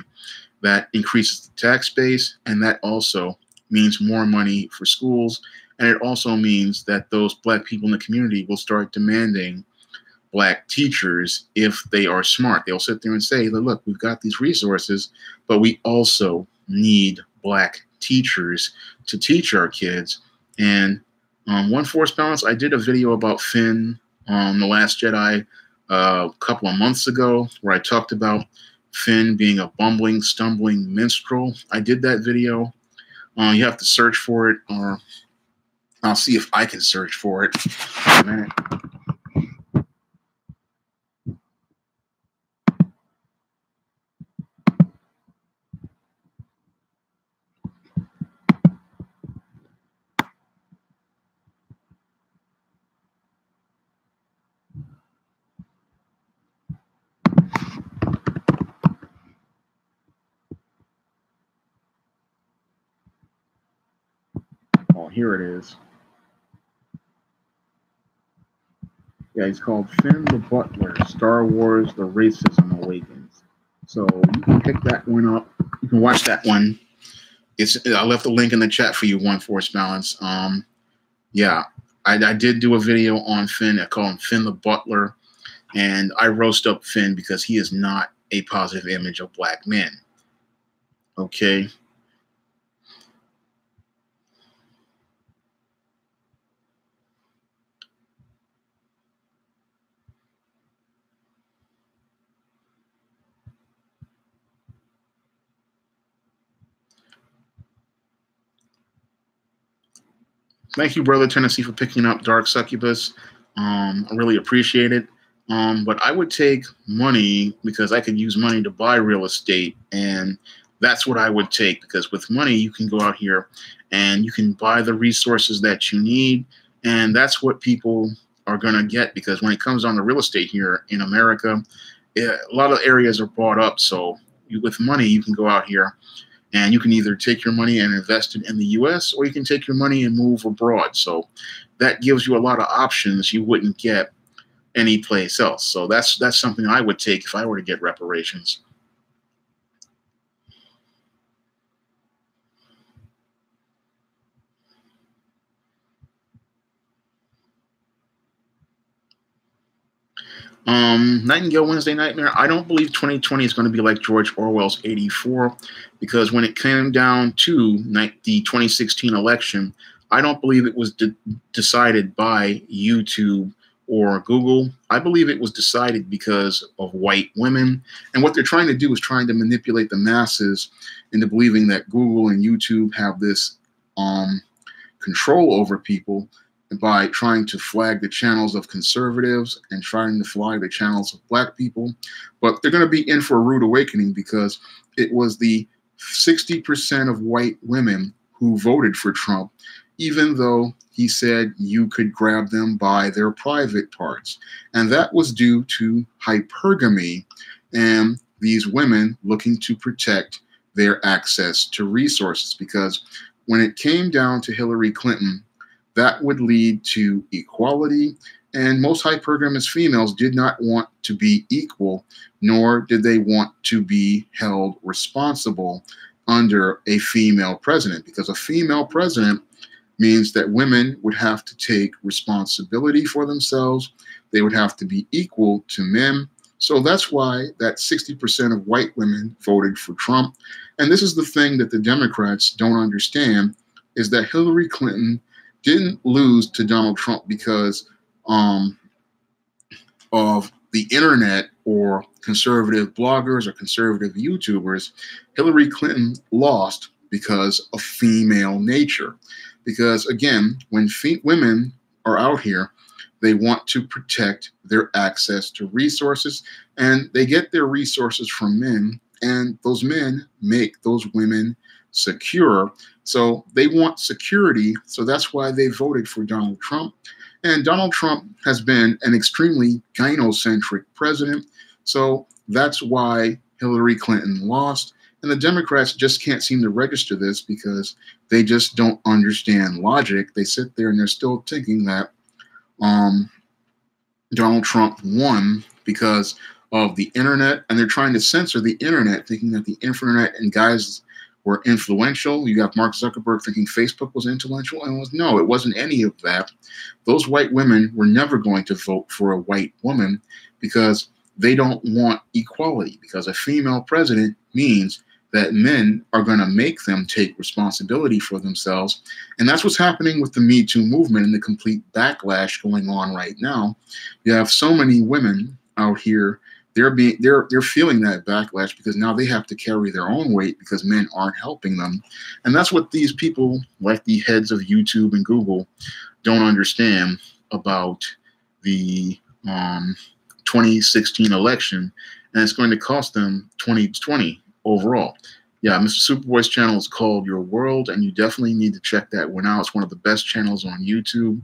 Speaker 1: that increases the tax base, and that also means more money for schools and it also means that those black people in the community will start demanding black teachers if they are smart. They'll sit there and say, look, we've got these resources, but we also need black teachers to teach our kids. And um, one force balance, I did a video about Finn on The Last Jedi uh, a couple of months ago where I talked about Finn being a bumbling, stumbling minstrel. I did that video. Uh, you have to search for it or I'll see if I can search for it. Here it is. Yeah, he's called Finn the Butler, Star Wars The Racism Awakens. So you can pick that one up. You can watch that one. It's I left the link in the chat for you, One Force Balance. Um, yeah, I, I did do a video on Finn. I call him Finn the Butler. And I roast up Finn because he is not a positive image of black men. Okay. Thank you, brother Tennessee, for picking up Dark Succubus. Um, I really appreciate it. Um, but I would take money because I could use money to buy real estate, and that's what I would take because with money you can go out here and you can buy the resources that you need, and that's what people are going to get because when it comes on to real estate here in America, a lot of areas are bought up. So you, with money, you can go out here and you can either take your money and invest it in the U.S. or you can take your money and move abroad. So that gives you a lot of options you wouldn't get anyplace else. So that's that's something I would take if I were to get reparations. Um, Nightingale Wednesday Nightmare. I don't believe 2020 is going to be like George Orwell's 84 because when it came down to the 2016 election, I don't believe it was de decided by YouTube or Google. I believe it was decided because of white women. And what they're trying to do is trying to manipulate the masses into believing that Google and YouTube have this um, control over people by trying to flag the channels of conservatives and trying to flag the channels of black people. But they're going to be in for a rude awakening because it was the 60% of white women who voted for Trump, even though he said you could grab them by their private parts. And that was due to hypergamy and these women looking to protect their access to resources. Because when it came down to Hillary Clinton, that would lead to equality. And most hypergamous females did not want to be equal, nor did they want to be held responsible under a female president, because a female president means that women would have to take responsibility for themselves. They would have to be equal to men. So that's why that 60% of white women voted for Trump. And this is the thing that the Democrats don't understand is that Hillary Clinton didn't lose to Donald Trump because um, of the internet or conservative bloggers or conservative YouTubers. Hillary Clinton lost because of female nature. Because again, when women are out here, they want to protect their access to resources and they get their resources from men, and those men make those women secure. So they want security. So that's why they voted for Donald Trump. And Donald Trump has been an extremely gynocentric president. So that's why Hillary Clinton lost. And the Democrats just can't seem to register this because they just don't understand logic. They sit there and they're still thinking that um, Donald Trump won because of the internet, and they're trying to censor the internet, thinking that the internet and guys were influential. You got Mark Zuckerberg thinking Facebook was influential, and was no, it wasn't any of that. Those white women were never going to vote for a white woman because they don't want equality. Because a female president means that men are going to make them take responsibility for themselves. And that's what's happening with the Me Too movement and the complete backlash going on right now. You have so many women out here. They're being they're they're feeling that backlash because now they have to carry their own weight because men aren't helping them. And that's what these people, like the heads of YouTube and Google, don't understand about the um, 2016 election. And it's going to cost them 2020 overall. Yeah, Mr. Superboy's channel is called Your World, and you definitely need to check that one out. It's one of the best channels on YouTube.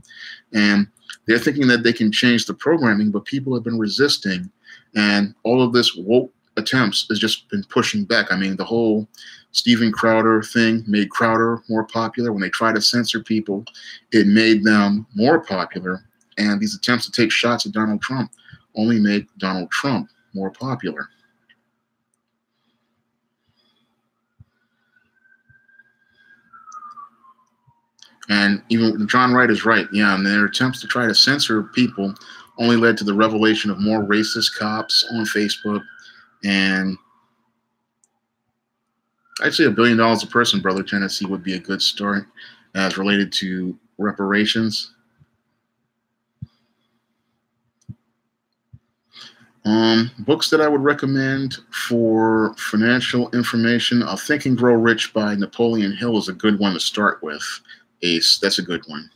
Speaker 1: And they're thinking that they can change the programming, but people have been resisting. And all of this woke attempts has just been pushing back. I mean, the whole Steven Crowder thing made Crowder more popular. When they try to censor people, it made them more popular. And these attempts to take shots at Donald Trump only make Donald Trump more popular. And even John Wright is right. Yeah, and their attempts to try to censor people only led to the revelation of more racist cops on Facebook. And I'd say a billion dollars a person, Brother Tennessee, would be a good start as related to reparations. Um, books that I would recommend for financial information. Uh, Think and Grow Rich by Napoleon Hill is a good one to start with. Ace. That's a good one.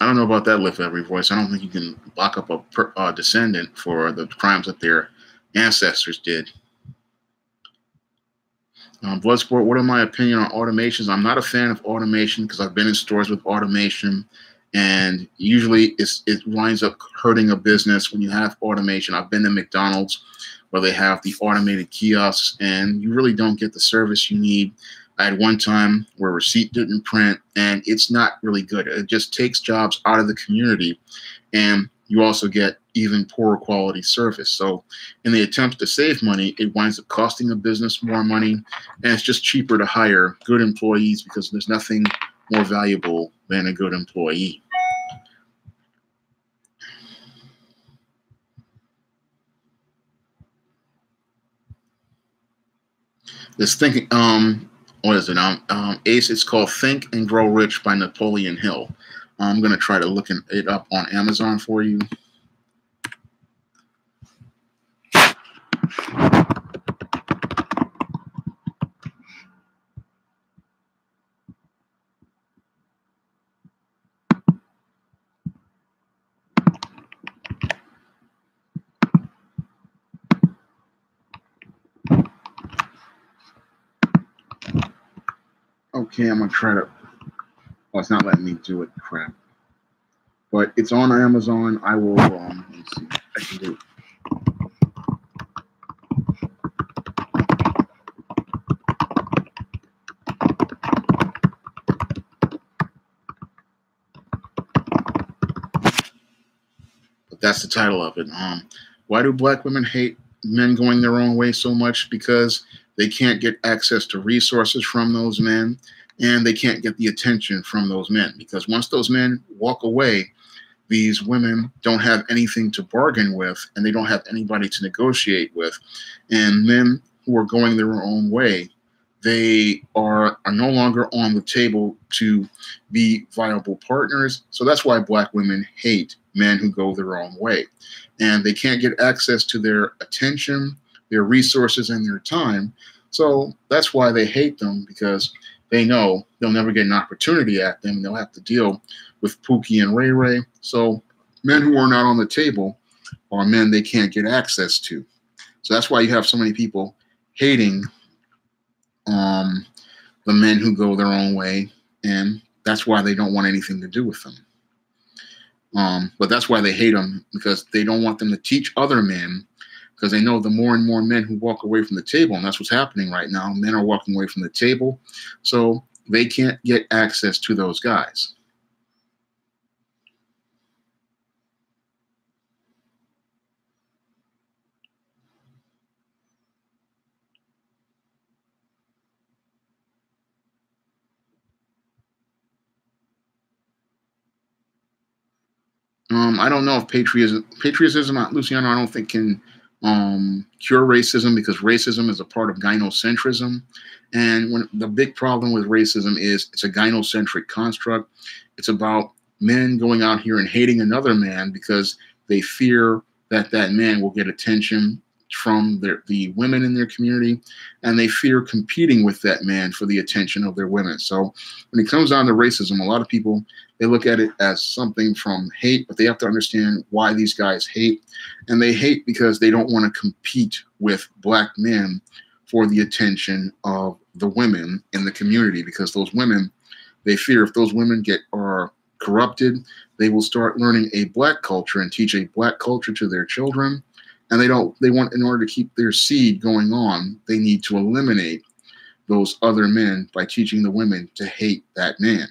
Speaker 1: I don't know about that lift every voice. I don't think you can lock up a per, uh, descendant for the crimes that their ancestors did. Um, Bloodsport, what are my opinion on automations? I'm not a fan of automation because I've been in stores with automation, and usually it winds up hurting a business when you have automation. I've been to McDonald's where they have the automated kiosks, and you really don't get the service you need. I had one time where receipt didn't print, and it's not really good. It just takes jobs out of the community, and you also get even poorer quality service. So, in the attempt to save money, it winds up costing a business more money, and it's just cheaper to hire good employees because there's nothing more valuable than a good employee. This thinking, um, what is it? Um, um, Ace. It's called Think and Grow Rich by Napoleon Hill. I'm gonna try to look it up on Amazon for you. Try to. Oh, it's not letting me do it. Crap. But it's on Amazon. I will. Um, let's see. I can do it. But that's the title of it. Um, why do black women hate men going their own way so much? Because they can't get access to resources from those men and they can't get the attention from those men because once those men walk away, these women don't have anything to bargain with and they don't have anybody to negotiate with. And men who are going their own way, they are, are no longer on the table to be viable partners. So that's why black women hate men who go their own way. And they can't get access to their attention, their resources, and their time. So that's why they hate them because they know they'll never get an opportunity at them. They'll have to deal with Pookie and Ray Ray. So men who are not on the table are men they can't get access to. So that's why you have so many people hating um, the men who go their own way, and that's why they don't want anything to do with them. Um, but that's why they hate them because they don't want them to teach other men because they know the more and more men who walk away from the table, and that's what's happening right now. Men are walking away from the table, so they can't get access to those guys. Um, I don't know if patriotism, patriotism, Luciano, I don't think can um, cure racism because racism is a part of gynocentrism. And when the big problem with racism is it's a gynocentric construct. It's about men going out here and hating another man because they fear that that man will get attention from their, the women in their community and they fear competing with that man for the attention of their women. So when it comes down to racism, a lot of people they look at it as something from hate, but they have to understand why these guys hate. And they hate because they don't want to compete with black men for the attention of the women in the community because those women, they fear if those women get are corrupted, they will start learning a black culture and teach a black culture to their children. And they don't they want in order to keep their seed going on, they need to eliminate those other men by teaching the women to hate that man.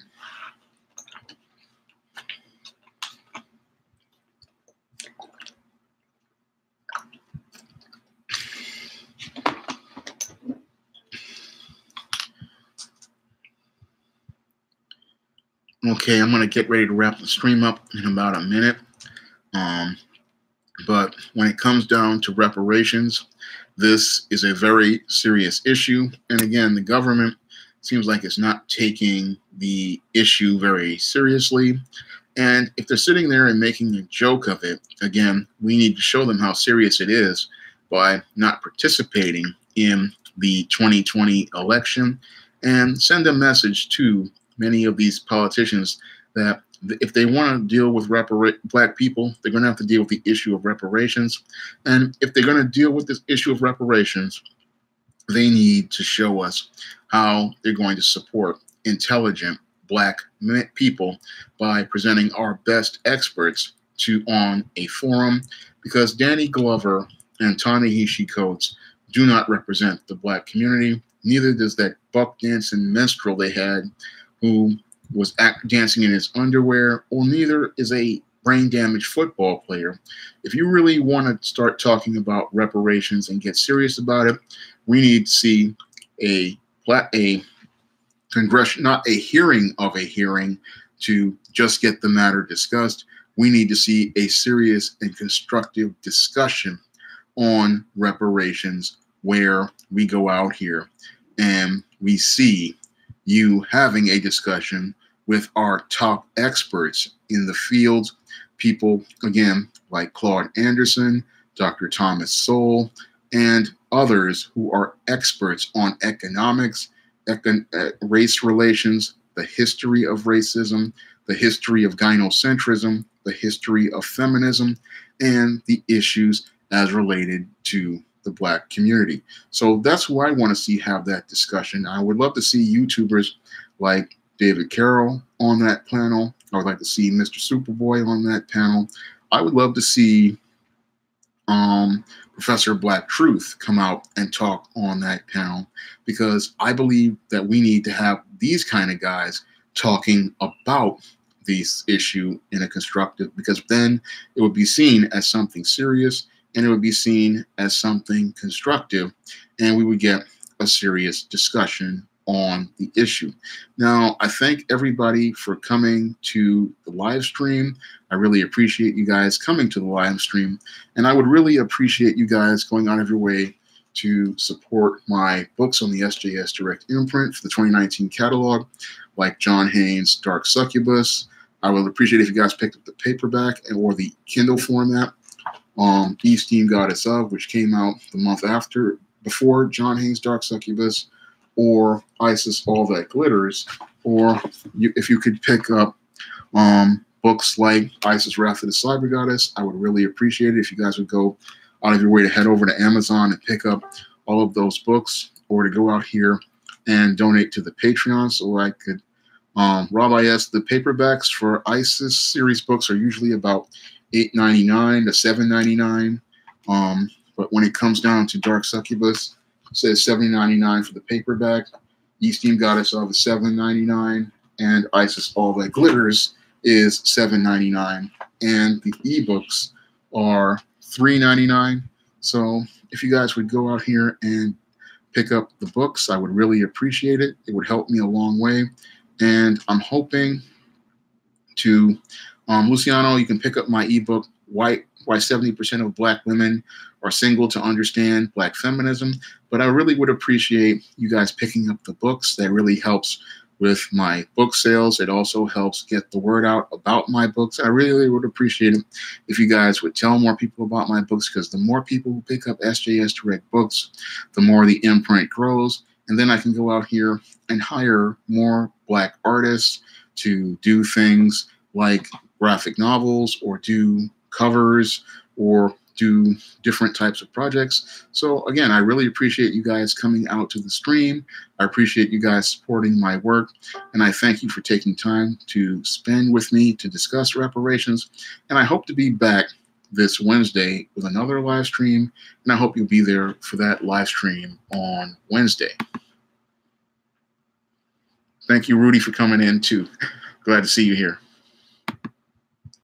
Speaker 1: Okay, I'm going to get ready to wrap the stream up in about a minute. Um, but when it comes down to reparations, this is a very serious issue. And again, the government seems like it's not taking the issue very seriously. And if they're sitting there and making a joke of it, again, we need to show them how serious it is by not participating in the 2020 election and send a message to many of these politicians that if they want to deal with repara- black people, they're going to have to deal with the issue of reparations. And if they're going to deal with this issue of reparations, they need to show us how they're going to support intelligent black people by presenting our best experts to on a forum because Danny Glover and Ta-Nehisi Coates do not represent the black community. Neither does that buck dancing minstrel they had who was dancing in his underwear, or neither is a brain damaged football player. If you really want to start talking about reparations and get serious about it, we need to see a a congression, not a hearing of a hearing to just get the matter discussed. We need to see a serious and constructive discussion on reparations where we go out here and we see you having a discussion with our top experts in the field, people, again, like Claude Anderson, Dr. Thomas Sowell, and others who are experts on economics, econ- uh, race relations, the history of racism, the history of gynocentrism, the history of feminism, and the issues as related to the black community. So that's why I want to see have that discussion. I would love to see YouTubers like David Carroll on that panel. I would like to see Mr. Superboy on that panel. I would love to see um, Professor Black Truth come out and talk on that panel because I believe that we need to have these kind of guys talking about this issue in a constructive because then it would be seen as something serious and it would be seen as something constructive and we would get a serious discussion on the issue. Now, I thank everybody for coming to the live stream. I really appreciate you guys coming to the live stream. And I would really appreciate you guys going out of your way to support my books on the SJS Direct imprint for the 2019 catalog, like John Haynes' Dark Succubus. I would appreciate if you guys picked up the paperback or the Kindle format. Um, Eve Goddess of, which came out the month after, before John Haynes' Dark Succubus or Isis All That Glitters, or you, if you could pick up um, books like Isis Wrath of the Cyber Goddess, I would really appreciate it if you guys would go out of your way to head over to Amazon and pick up all of those books, or to go out here and donate to the Patreon so I could. Um, Rob IS, the paperbacks for ISIS series books are usually about $8.99 to $7.99. Um, but when it comes down to Dark Succubus, says $70.99 for the paperback. Esteem Goddess of the $7.99, and Isis All That Glitters is $7.99, and the ebooks are $3.99. So if you guys would go out here and pick up the books, I would really appreciate it. It would help me a long way, and I'm hoping to um, Luciano, you can pick up my ebook, White Why 70% of Black Women Are Single to Understand Black Feminism. But I really would appreciate you guys picking up the books. That really helps with my book sales. It also helps get the word out about my books. I really would appreciate it if you guys would tell more people about my books because the more people who pick up SJS Direct books, the more the imprint grows. And then I can go out here and hire more Black artists to do things like graphic novels or do covers or do different types of projects. So again, I really appreciate you guys coming out to the stream. I appreciate you guys supporting my work. And I thank you for taking time to spend with me to discuss reparations. And I hope to be back this Wednesday with another live stream. And I hope you'll be there for that live stream on Wednesday. Thank you, Rudy, for coming in too. Glad to see you here.